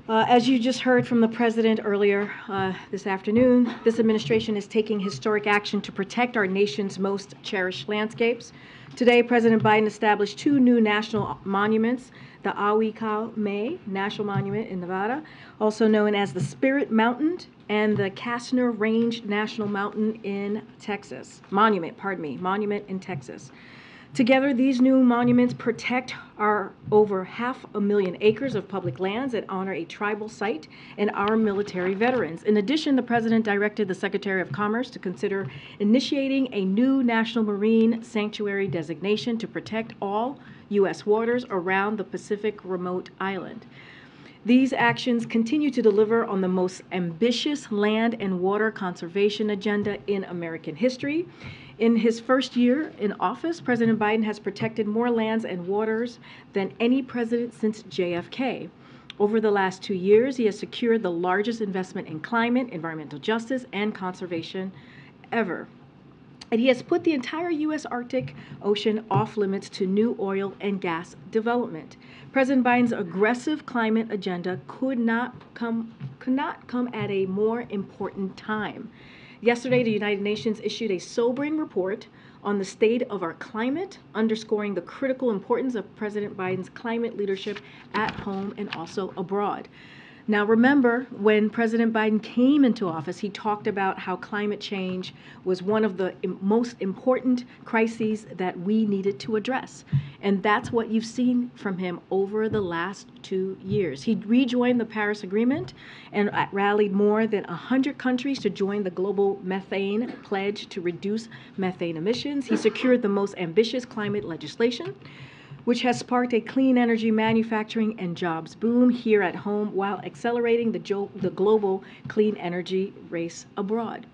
Uh, As you just heard from the president earlier uh, this afternoon, this administration is taking historic action to protect our nation's most cherished landscapes. Today, President Biden established two new national monuments, the Avi Kwa Ame National Monument in Nevada, also known as the Spirit Mountain, and the Castner Range National Mountain in Texas. Monument, pardon me, monument in Texas. Together, these new monuments protect our over half a million acres of public lands and honor a tribal site and our military veterans. In addition, the President directed the Secretary of Commerce to consider initiating a new National Marine Sanctuary designation to protect all U.S. waters around the Pacific remote island. These actions continue to deliver on the most ambitious land and water conservation agenda in American history. In his first year in office, President Biden has protected more lands and waters than any president since JFK. Over the last two years, he has secured the largest investment in climate, environmental justice, and conservation ever. And he has put the entire U.S. Arctic Ocean off limits to new oil and gas development. President Biden's aggressive climate agenda could not come, could not come at a more important time. Yesterday, the United Nations issued a sobering report on the state of our climate, underscoring the critical importance of President Biden's climate leadership at home and also abroad. Now, remember, when President Biden came into office, he talked about how climate change was one of the most important crises that we needed to address. And that's what you've seen from him over the last two years. He rejoined the Paris Agreement and uh, rallied more than 100 countries to join the global methane pledge to reduce methane emissions. He secured the most ambitious climate legislation which has sparked a clean energy manufacturing and jobs boom here at home while accelerating the, the global clean energy race abroad.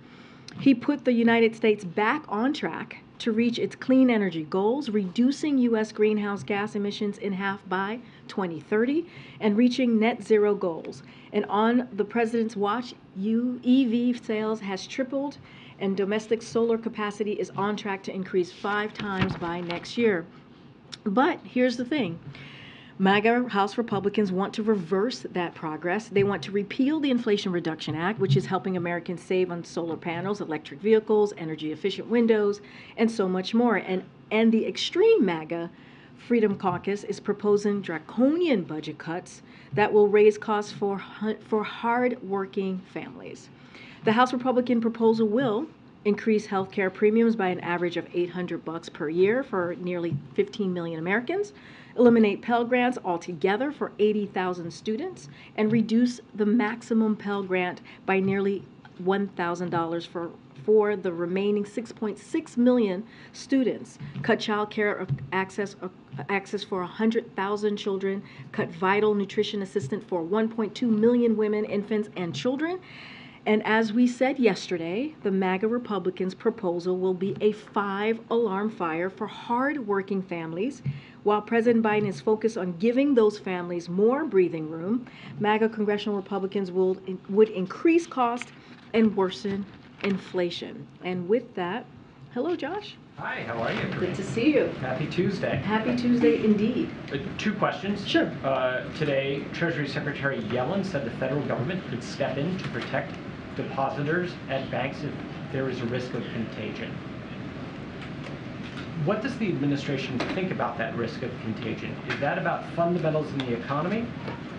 He put the United States back on track to reach its clean energy goals, reducing U.S. greenhouse gas emissions in half by 2030 and reaching net zero goals. And on the president's watch, EV sales has tripled and domestic solar capacity is on track to increase five times by next year. But here's the thing MAGA House Republicans want to reverse that progress. They want to repeal the Inflation Reduction Act, which is helping Americans save on solar panels, electric vehicles, energy efficient windows, and so much more. And, and the extreme MAGA Freedom Caucus is proposing draconian budget cuts that will raise costs for, for hard working families. The House Republican proposal will increase health care premiums by an average of 800 bucks per year for nearly 15 million Americans, eliminate Pell Grants altogether for 80,000 students, and reduce the maximum Pell Grant by nearly $1,000 for for the remaining 6.6 million students, cut child care access access for 100,000 children, cut vital nutrition assistance for 1.2 million women, infants, and children, and as we said yesterday, the MAGA Republicans' proposal will be a five alarm fire for hard working families. While President Biden is focused on giving those families more breathing room, MAGA congressional Republicans will, would increase cost and worsen inflation. And with that, hello, Josh. Hi, how are you? Good to see you. Happy Tuesday. Happy Tuesday indeed. Uh, two questions. Sure. Uh, today, Treasury Secretary Yellen said the federal government could step in to protect depositors at banks if there is a risk of contagion. What does the administration think about that risk of contagion? Is that about fundamentals in the economy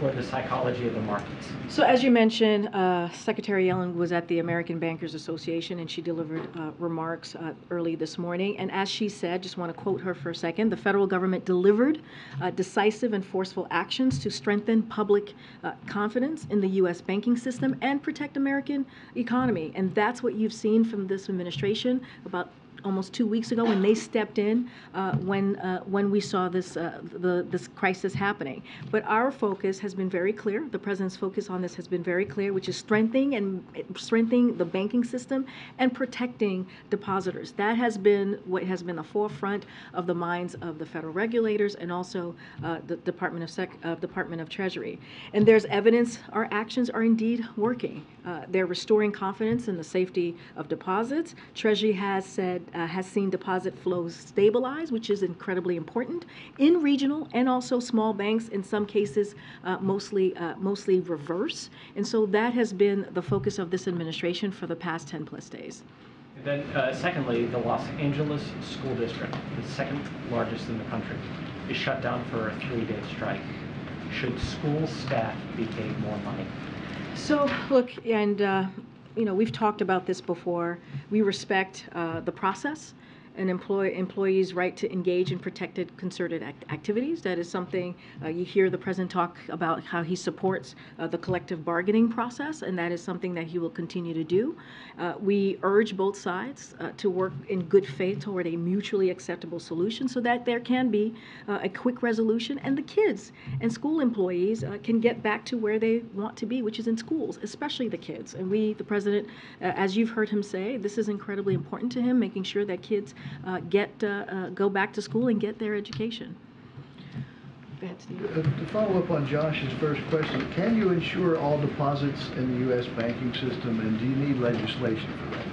or the psychology of the markets? So, as you mentioned, uh, Secretary Yellen was at the American Bankers Association and she delivered uh, remarks uh, early this morning. And as she said, just want to quote her for a second the federal government delivered uh, decisive and forceful actions to strengthen public uh, confidence in the U.S. banking system and protect American economy. And that's what you've seen from this administration about almost two weeks ago when they stepped in uh, when uh, when we saw this uh, the this crisis happening. But our focus has been very clear. The president's focus on this has been very clear, which is strengthening and strengthening the banking system and protecting depositors. That has been what has been the forefront of the minds of the federal regulators and also uh, the Department of Sec- uh, Department of Treasury. And there's evidence our actions are indeed working. Uh, they're restoring confidence in the safety of deposits. Treasury has said Uh, has seen deposit flows stabilize, which is incredibly important in regional and also small banks. In some cases, uh, mostly uh, mostly reverse, and so that has been the focus of this administration for the past 10 plus days. And then, uh, secondly, the Los Angeles School District, the second largest in the country, is shut down for a three-day strike. Should school staff be paid more money? So, look, and, uh, you know, we've talked about this before. We respect uh, the process an employee, employee's right to engage in protected concerted act- activities. That is something uh, you hear the president talk about how he supports uh, the collective bargaining process, and that is something that he will continue to do. Uh, we urge both sides uh, to work in good faith toward a mutually acceptable solution so that there can be uh, a quick resolution and the kids and school employees uh, can get back to where they want to be, which is in schools, especially the kids. And we, the president, as you've heard him say, this is incredibly important to him, making sure that kids uh, get uh, uh, go back to school and get their education. Go ahead, Steve. Uh, To follow up on Josh's first question, can you insure all deposits in the U.S. banking system, and do you need legislation for that?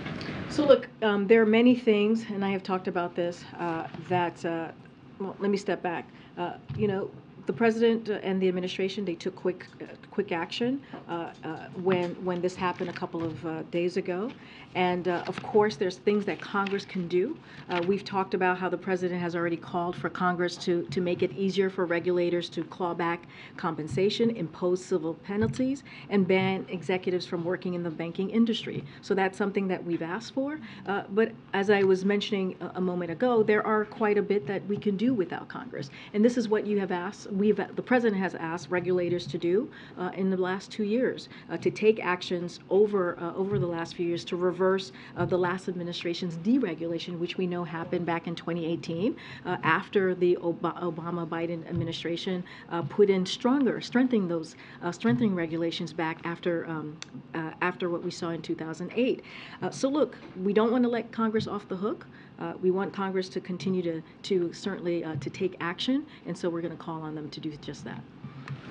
So look, um, there are many things, and I have talked about this, uh, that, uh, well, let me step back. Uh, You know, the president and the administration, they took quick, uh, quick action uh, uh, when, when this happened a couple of uh, days ago. And uh, of course, there's things that Congress can do. We've talked about how the president has already called for Congress to, to make it easier for regulators to claw back compensation, impose civil penalties, and ban executives from working in the banking industry. So that's something that we've asked for. But as I was mentioning a, a moment ago, there are quite a bit that we can do without Congress. And this is what you have asked, we've, the president has asked regulators to do uh, in the last two years, uh, to take actions over, uh, over the last few years to reverse uh, the last administration's deregulation, which we know happened back in 2018 uh, after the Ob- Obama-Biden administration uh, put in stronger, strengthening those, strengthening regulations back after, um, after what we saw in 2008. Uh, so look, we don't want to let Congress off the hook. Uh, we want Congress to continue to, to certainly uh, to take action, and so we're going to call on them to do just that.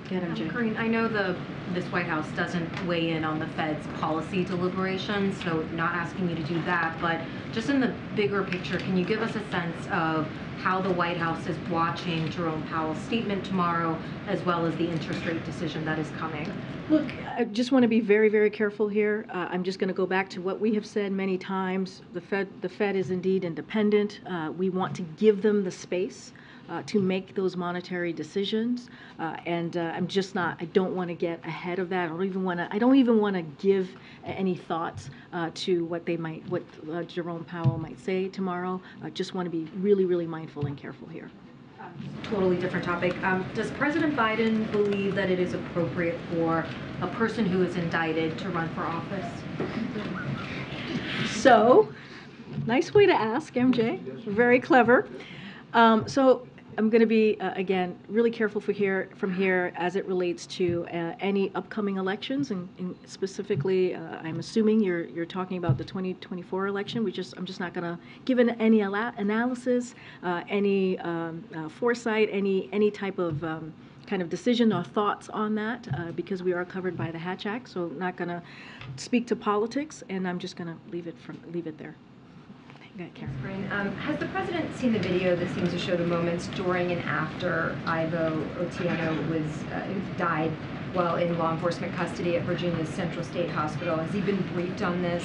MJ. Um, I know the, this White House doesn't weigh in on the Fed's policy deliberations, so not asking you to do that, but just in the bigger picture, can you give us a sense of how the White House is watching Jerome Powell's statement tomorrow, as well as the interest rate decision that is coming? Look, I just want to be very, very careful here. Uh, I'm just going to go back to what we have said many times. The Fed, the Fed is indeed independent. Uh, we want to give them the space uh, to make those monetary decisions. Uh, and uh, I'm just not. I don't want to get ahead of that. I don't even want to. I don't even want to give any thoughts uh, to what they might, what uh, Jerome Powell might say tomorrow. I just want to be really, really mindful and careful here. Totally different topic. Um, does President Biden believe that it is appropriate for a person who is indicted to run for office? So, nice way to ask, MJ. Very clever. Um, so, I'm going to be uh, again really careful for here from here as it relates to uh, any upcoming elections, and, and specifically, uh, I'm assuming you're you're talking about the 2024 election. We just I'm just not going to give an, any analysis, uh, any um, uh, foresight, any any type of um, kind of decision or thoughts on that uh, because we are covered by the Hatch Act. So not going to speak to politics, and I'm just going to leave it from leave it there. Go ahead, Karen. Karine, Um, has the president seen the video that seems to show the moments during and after Irvo Otieno was uh, died while in law enforcement custody at Virginia's Central State Hospital? Has he been briefed on this?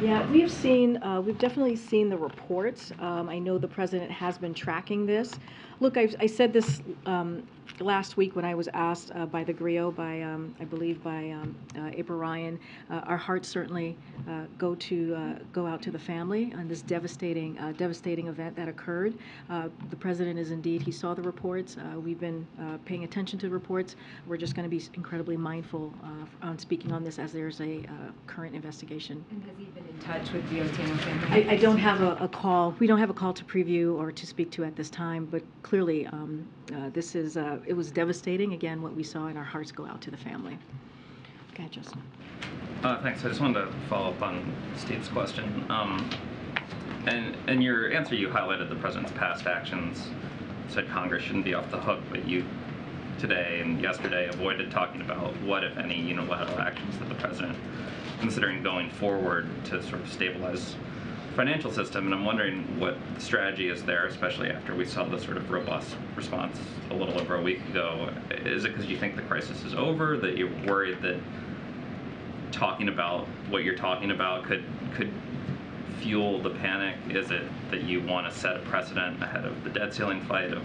Yeah, we've seen, uh, we've definitely seen the reports. Um, I know the president has been tracking this. Look, I, I said this um, last week when I was asked uh, by the GRIO, by um, I believe by um, uh, April Ryan. Uh, our hearts certainly uh, go to uh, go out to the family on this devastating, uh, devastating event that occurred. Uh, the president is indeed. He saw the reports. Uh, we've been uh, paying attention to the reports. We're just going to be incredibly mindful uh, on speaking on this as there's a uh, current investigation. And has he been in touch with the Otieno family? I, I don't have a, a call. We don't have a call to preview or to speak to at this time, but clearly, um, uh, this is, uh, it was devastating, again, what we saw, and our hearts go out to the family. Ahead, Justin. Uh, thanks. I just wanted to follow up on Steve's question. Um, and in your answer, you highlighted the president's past actions, said Congress shouldn't be off the hook, but you today and yesterday avoided talking about what, if any, unilateral actions that the president considering going forward to sort of stabilize financial system, and I'm wondering what the strategy is there, especially after we saw the sort of robust response a little over a week ago. Is it because you think the crisis is over, that you're worried that talking about what you're talking about could could fuel the panic? Is it that you want to set a precedent ahead of the debt ceiling fight of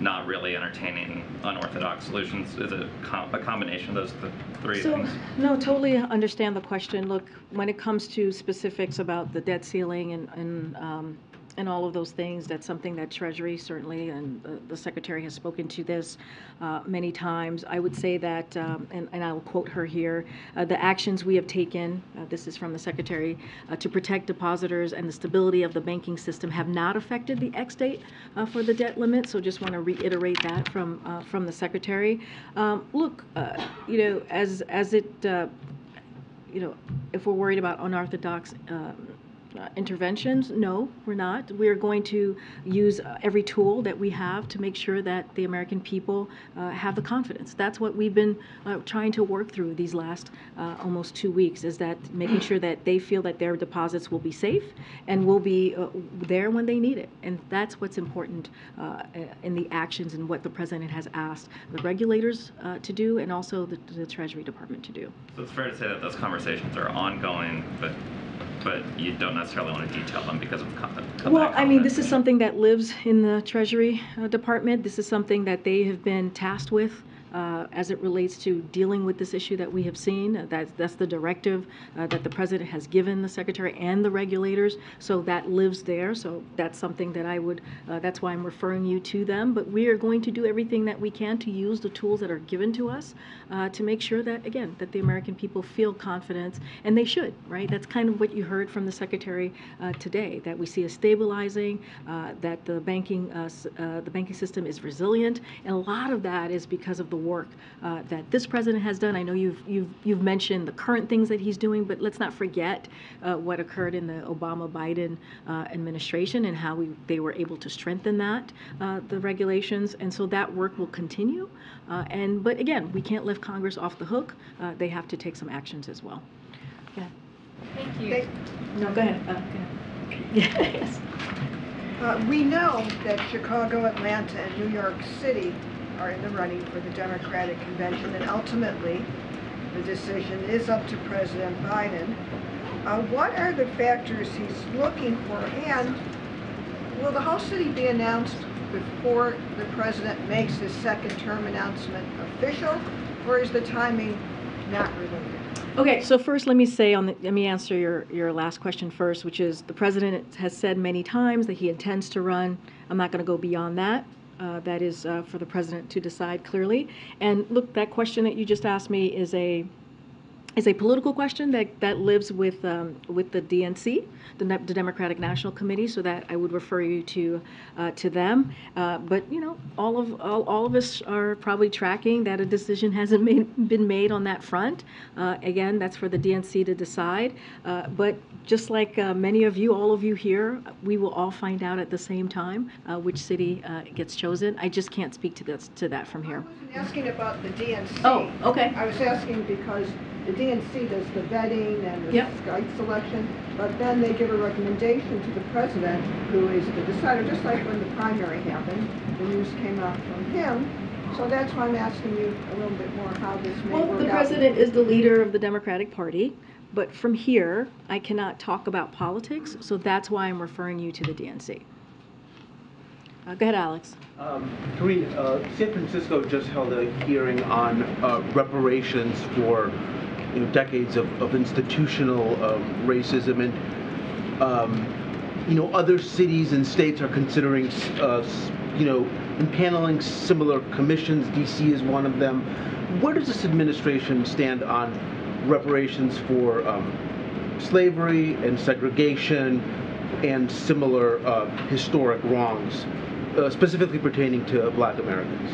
not really entertaining unorthodox solutions? Is it com- a combination of those th- three So, things? no, totally understand the question. Look, when it comes to specifics about the debt ceiling and, and, um, and all of those things, that's something that Treasury certainly, and the- the Secretary has spoken to this uh, many times. I would say that, um, and, and I'll quote her here, uh, the actions we have taken, uh, this is from the Secretary, uh, to protect depositors and the stability of the banking system have not affected the X date uh, for the debt limit. So just want to reiterate that from, uh, from the Secretary. Um, Look, you know, as, as it, you know, if we're worried about unorthodox um, uh, interventions, no, we're not. We're going to use uh, every tool that we have to make sure that the American people uh, have the confidence. That's what we've been uh, trying to work through these last uh, almost two weeks, is that making sure that they feel that their deposits will be safe and will be uh, there when they need it. And that's what's important in the actions and what the president has asked the regulators to do and also the, the Treasury Department to do. So it's fair to say that those conversations are ongoing, but but you don't necessarily want to detail them because of con- of Well, I mean, this is something that lives in the Treasury uh, Department. This is something that they have been tasked with uh, as it relates to dealing with this issue that we have seen. Uh, That's, that's the directive uh, that the president has given the secretary and the regulators. So that lives there. So that's something that I would, uh, that's why I'm referring you to them. But we are going to do everything that we can to use the tools that are given to us uh, to make sure that, again, that the American people feel confidence, and they should, right? That's kind of what you heard from the secretary uh, today, that we see a stabilizing, that the banking, the banking system is resilient, and a lot of that is because of the work uh, that this president has done. I know you've you've you've mentioned the current things that he's doing, but let's not forget uh, what occurred in the Obama-Biden uh, administration and how we they were able to strengthen that uh, the regulations, and so that work will continue. Uh, and but again, we can't lift Congress off the hook. Uh, they have to take some actions as well. Yeah. Thank you. No, go ahead. Uh, go ahead. Yes. Uh, We know that Chicago, Atlanta, and New York City are in the running for the Democratic Convention, and ultimately, the decision is up to President Biden. Uh, What are the factors he's looking for, and will the whole city be announced before the president makes his second term announcement official, or is the timing not related? Okay, so first, let me say on the, let me answer your, your last question first, which is the president has said many times that he intends to run. I'm not going to go beyond that. Uh, that is uh, for the president to decide clearly. And look, that question that you just asked me is a is a political question that, that lives with um, with the DNC, the, Ne- the Democratic National Committee. So that I would refer you to uh, to them. Uh, but you know, all of all, all of us are probably tracking that a decision hasn't made, been made on that front. Uh, again, that's for the DNC to decide. Uh, but just like uh, many of you, all of you here, we will all find out at the same time uh, which city uh, gets chosen. I just can't speak to this to that from here. I'm asking about the DNC. Oh, okay. I was asking because the DNC does the vetting and the Yep. site selection, but then they give a recommendation to the president, who is the decider, just like when the primary happened, the news came out from him. So that's why I'm asking you a little bit more how this may work out. Well, the president is the leader of the Democratic Party, but from here, I cannot talk about politics, so that's why I'm referring you to the DNC. Uh, Go ahead, Alex. Um, uh, San Francisco just held a hearing on uh, reparations for you know, decades of, of institutional um, racism, and um, you know other cities and states are considering uh, you know impaneling similar commissions. DC is one of them. Where does this administration stand on reparations for um, slavery and segregation and similar uh, historic wrongs, uh, specifically pertaining to Black Americans?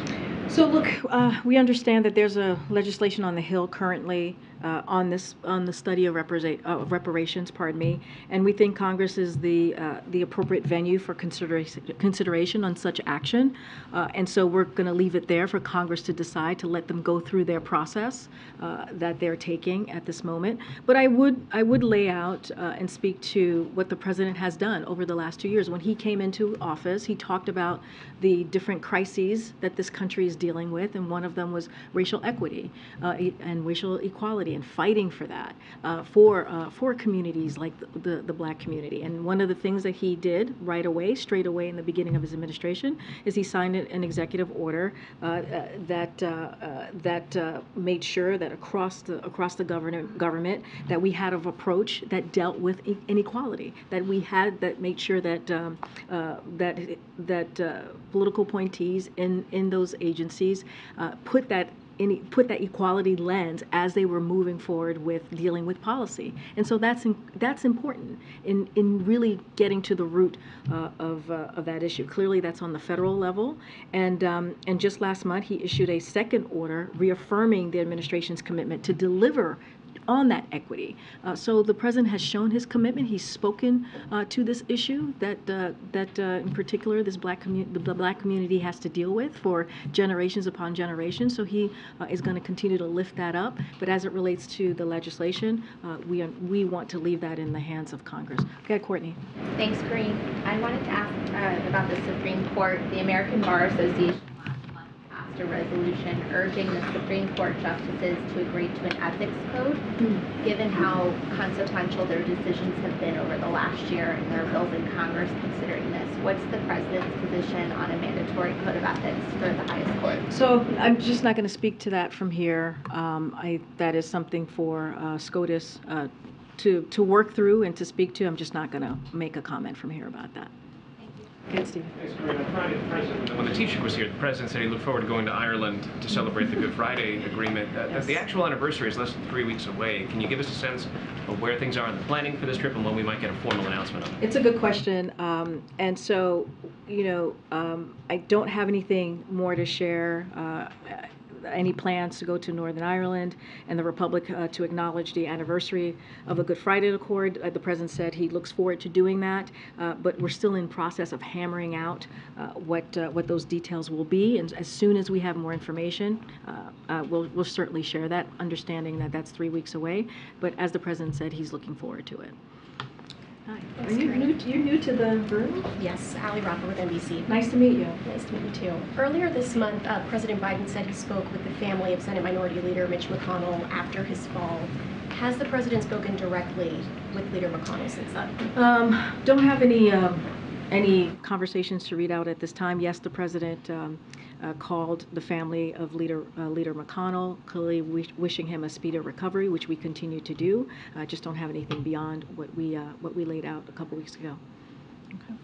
So look, uh, we understand that there's a legislation on the Hill currently uh, on this on the study of uh, reparations. Pardon me, and we think Congress is the uh, the appropriate venue for consideration consideration on such action, uh, and so we're going to leave it there for Congress to decide to let them go through their process uh, that they're taking at this moment. But I would I would lay out uh, and speak to what the president has done over the last two years. When he came into office, he talked about the different crises that this country is dealing with, and one of them was racial equity and racial equality, and fighting for that uh, for uh, for communities like the, the the black community. And one of the things that he did right away, straight away in the beginning of his administration, is he signed an executive order uh, uh, that uh, uh, that made sure that across the across the government government that we had an approach that dealt with inequality, that we had that made sure that um, that that political appointees in in those agencies put that put that equality lens as they were moving forward with dealing with policy. And so that's in, that's important in, in really getting to the root uh, of, uh, of that issue. Clearly, that's on the federal level. And, um, and just last month, he issued a second order reaffirming the administration's commitment to deliver on that equity. Uh, so the president has shown his commitment. He's spoken uh, to this issue that uh, that uh, in particular this black community, the black community has to deal with for generations upon generations. So he uh, is going to continue to lift that up. But as it relates to the legislation, we are, we want to leave that in the hands of Congress. Okay, Courtney. Thanks, Karine. I wanted to ask about the Supreme Court. The American Bar Association passed a resolution urging the Supreme Court justices to agree to an ethics code, given how consequential their decisions have been over the last year and their bills in Congress considering this. What's the president's position on a mandatory code of ethics for the highest court? So I'm just not going to speak to that from here. Um, I, that is something for uh, SCOTUS uh, to, to work through and to speak to. I'm just not going to make a comment from here about that. Okay, Steve. When the Taoiseach was here, the president said he looked forward to going to Ireland to celebrate the Good Friday Agreement. Uh, Yes. The actual anniversary is less than three weeks away. Can you give us a sense of where things are in the planning for this trip and when we might get a formal announcement of it? It's a good question. Um, and so, you know, um, I don't have anything more to share. Uh, any plans to go to Northern Ireland and the Republic uh, to acknowledge the anniversary of the Good Friday Accord. Uh, the president said he looks forward to doing that, uh, but we're still in process of hammering out uh, what uh, what those details will be. And as soon as we have more information, uh, we'll we'll certainly share that, understanding that that's three weeks away. But as the president said, he's looking forward to it. Hi. Are you new? To, you're new to the room? Yes, Ali Rocker with NBC. Nice to meet you. Nice to meet you too. Earlier this month, uh, President Biden said he spoke with the family of Senate Minority Leader Mitch McConnell after his fall. Has the president spoken directly with Leader McConnell since then? Um, don't have any, um, any conversations to read out at this time. Yes, the president, um, uh, called the family of Leader, uh, Leader McConnell, clearly wish, wishing him a speedy recovery, which we continue to do. Uh, just don't have anything beyond what we, uh, what we laid out a couple weeks ago. Okay.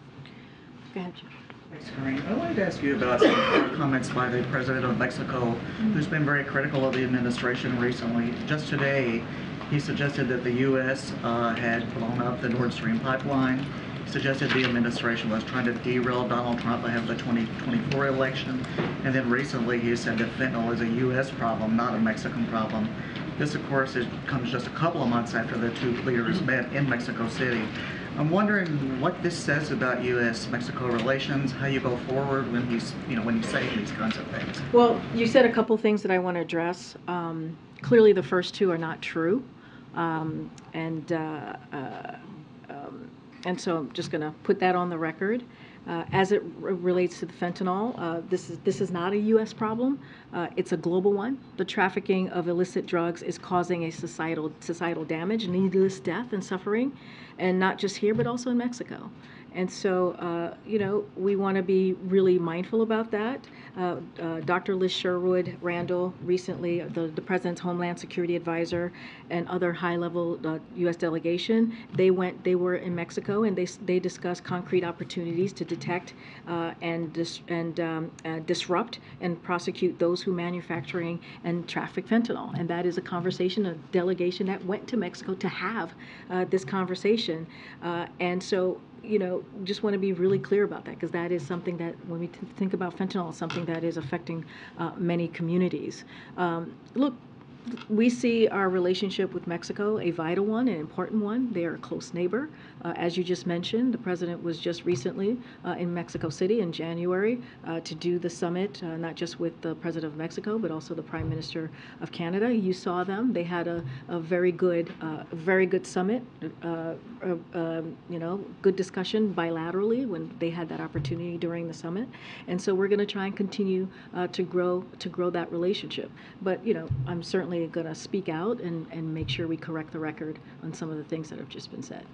Go ahead, Jim. Thanks, Karine. I wanted to ask you about some comments by the president of Mexico, who's been very critical of the administration recently. Just today, he suggested that the U.S. Uh, had blown up the Nord Stream pipeline. Suggested the administration was trying to derail Donald Trump ahead of the 2024 election. And then recently, he said that fentanyl is a U.S. problem, not a Mexican problem. This, of course, is, comes just a couple of months after the two leaders met in Mexico City. I'm wondering what this says about U.S.-Mexico relations, how you go forward when he's, you know, when you say these kinds of things. Well, you said a couple things that I want to address. Um, clearly, the first two are not true. Um, and uh, uh, and so I'm just going to put that on the record. Uh, as it relates to the fentanyl, uh, this is this is not a U.S. problem. Uh, it's a global one. The trafficking of illicit drugs is causing a societal societal damage, needless death and suffering, and not just here but also in Mexico. And so, uh, you know, we want to be really mindful about that. Uh, uh, Dr. Liz Sherwood Randall, recently, the, the President's Homeland Security Advisor, and other high-level uh, U.S. delegation, they went, they were in Mexico, and they they discussed concrete opportunities to detect uh, and dis- and um, disrupt and prosecute those who manufacturing and traffic fentanyl. And that is a conversation, a delegation that went to Mexico to have this conversation. And so you know, just want to be really clear about that because that is something that when we think about fentanyl, it's something that is affecting uh, many communities. Um, look, we see our relationship with Mexico a vital one, an important one. They are a close neighbor. Uh, as you just mentioned, the president was just recently uh, in Mexico City in January uh, to do the summit, uh, not just with the president of Mexico, but also the prime minister of Canada. You saw them; they had a, a very good, uh, very good summit. Uh, um, you know, good discussion bilaterally when they had that opportunity during the summit. And so we're going to try and continue to grow to grow that relationship. But you know, I'm certainly going to speak out and, and make sure we correct the record on some of the things that have just been said.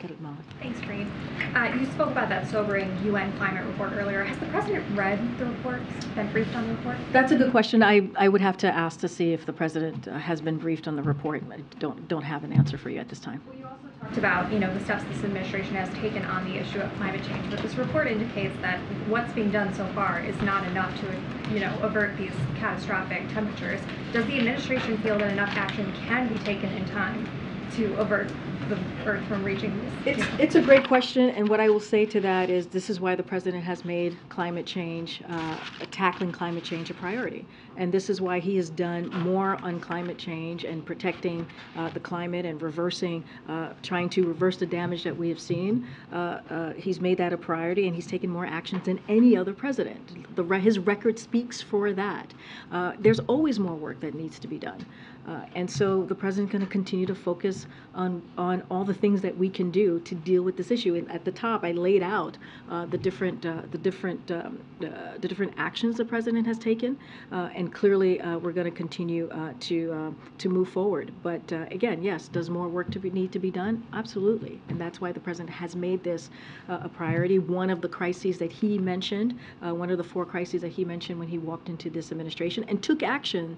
Get it, Molly. Thanks, Karine. Uh, you spoke about that sobering UN climate report earlier. Has the president read the report, been briefed on the report? That's a good question. I, I would have to ask to see if the president uh, has been briefed on the report. I don't don't have an answer for you at this time. Well, you also talked about, you know, the steps this administration has taken on the issue of climate change, but this report indicates that what's being done so far is not enough to, you know, avert these catastrophic temperatures. Does the administration feel that enough action can be taken in time to avert the Earth from reaching this? It's, it's a great question, and what I will say to that is this is why the president has made climate change, uh, tackling climate change a priority. And this is why he has done more on climate change and protecting uh, the climate and reversing, uh, trying to reverse the damage that we have seen. Uh, uh, he's made that a priority, and he's taken more actions than any other president. The, re- his record speaks for that. Uh, there's always more work that needs to be done. Uh, and so the president's going to continue to focus on, on all the things that we can do to deal with this issue. And at the top, I laid out uh, the different, uh, the different, um, uh, the different actions the president has taken, uh, and clearly uh, we're going to continue to to move forward. But again, yes, does more work to be, need to be done? Absolutely, and that's why the president has made this a priority. One of the crises that he mentioned, one of the four crises that he mentioned when he walked into this administration, and took action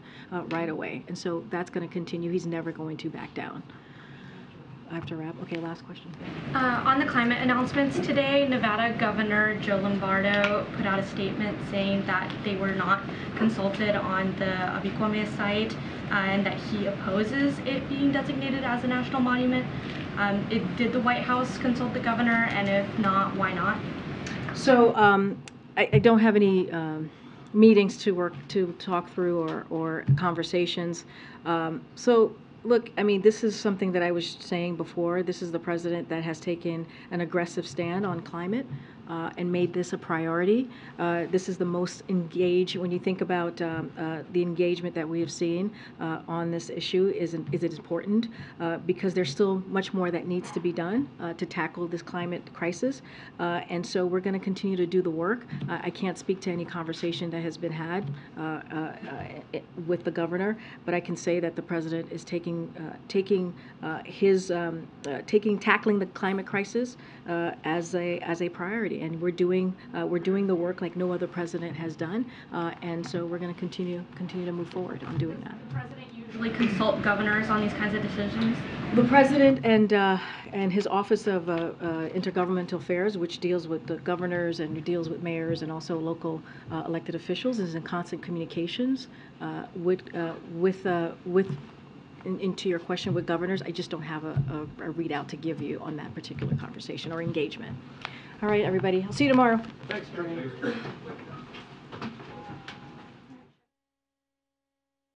right away. And so that's going to continue. He's never going to back down. I have to wrap. Okay, last question. Uh, on the climate announcements today, Nevada Governor Joe Lombardo put out a statement saying that they were not consulted on the Avi Kwa Ame site uh, and that he opposes it being designated as a national monument. Um, it, did the White House consult the governor, and if not, why not? So um, I, I don't have any um, meetings to work to talk through or, or conversations. Um, so look, I mean, this is something that I was saying before. This is the president that has taken an aggressive stand on climate. Uh, and made this a priority. Uh, this is the most engaged, when you think about um, uh, the engagement that we have seen uh, on this issue, is, is it important? Uh, because there's still much more that needs to be done uh, to tackle this climate crisis. and so we're going to continue to do the work. I can't speak to any conversation that has been had with the governor, but I can say that the president is taking, taking his, um, taking, tackling the climate crisis as a, as a priority and we're doing uh, we're doing the work like no other president has done, uh, and so we're going to continue continue to move forward on doing that. The president Usually consult governors on these kinds of decisions. The president and uh, and his office of uh, uh, intergovernmental affairs, which deals with the governors and deals with mayors and also local uh, elected officials, is in constant communications with with with in, into your question with governors, I just don't have a, a, a, readout to give you on that particular conversation or engagement. All right, everybody. I'll see you tomorrow. Thanks, Doreen.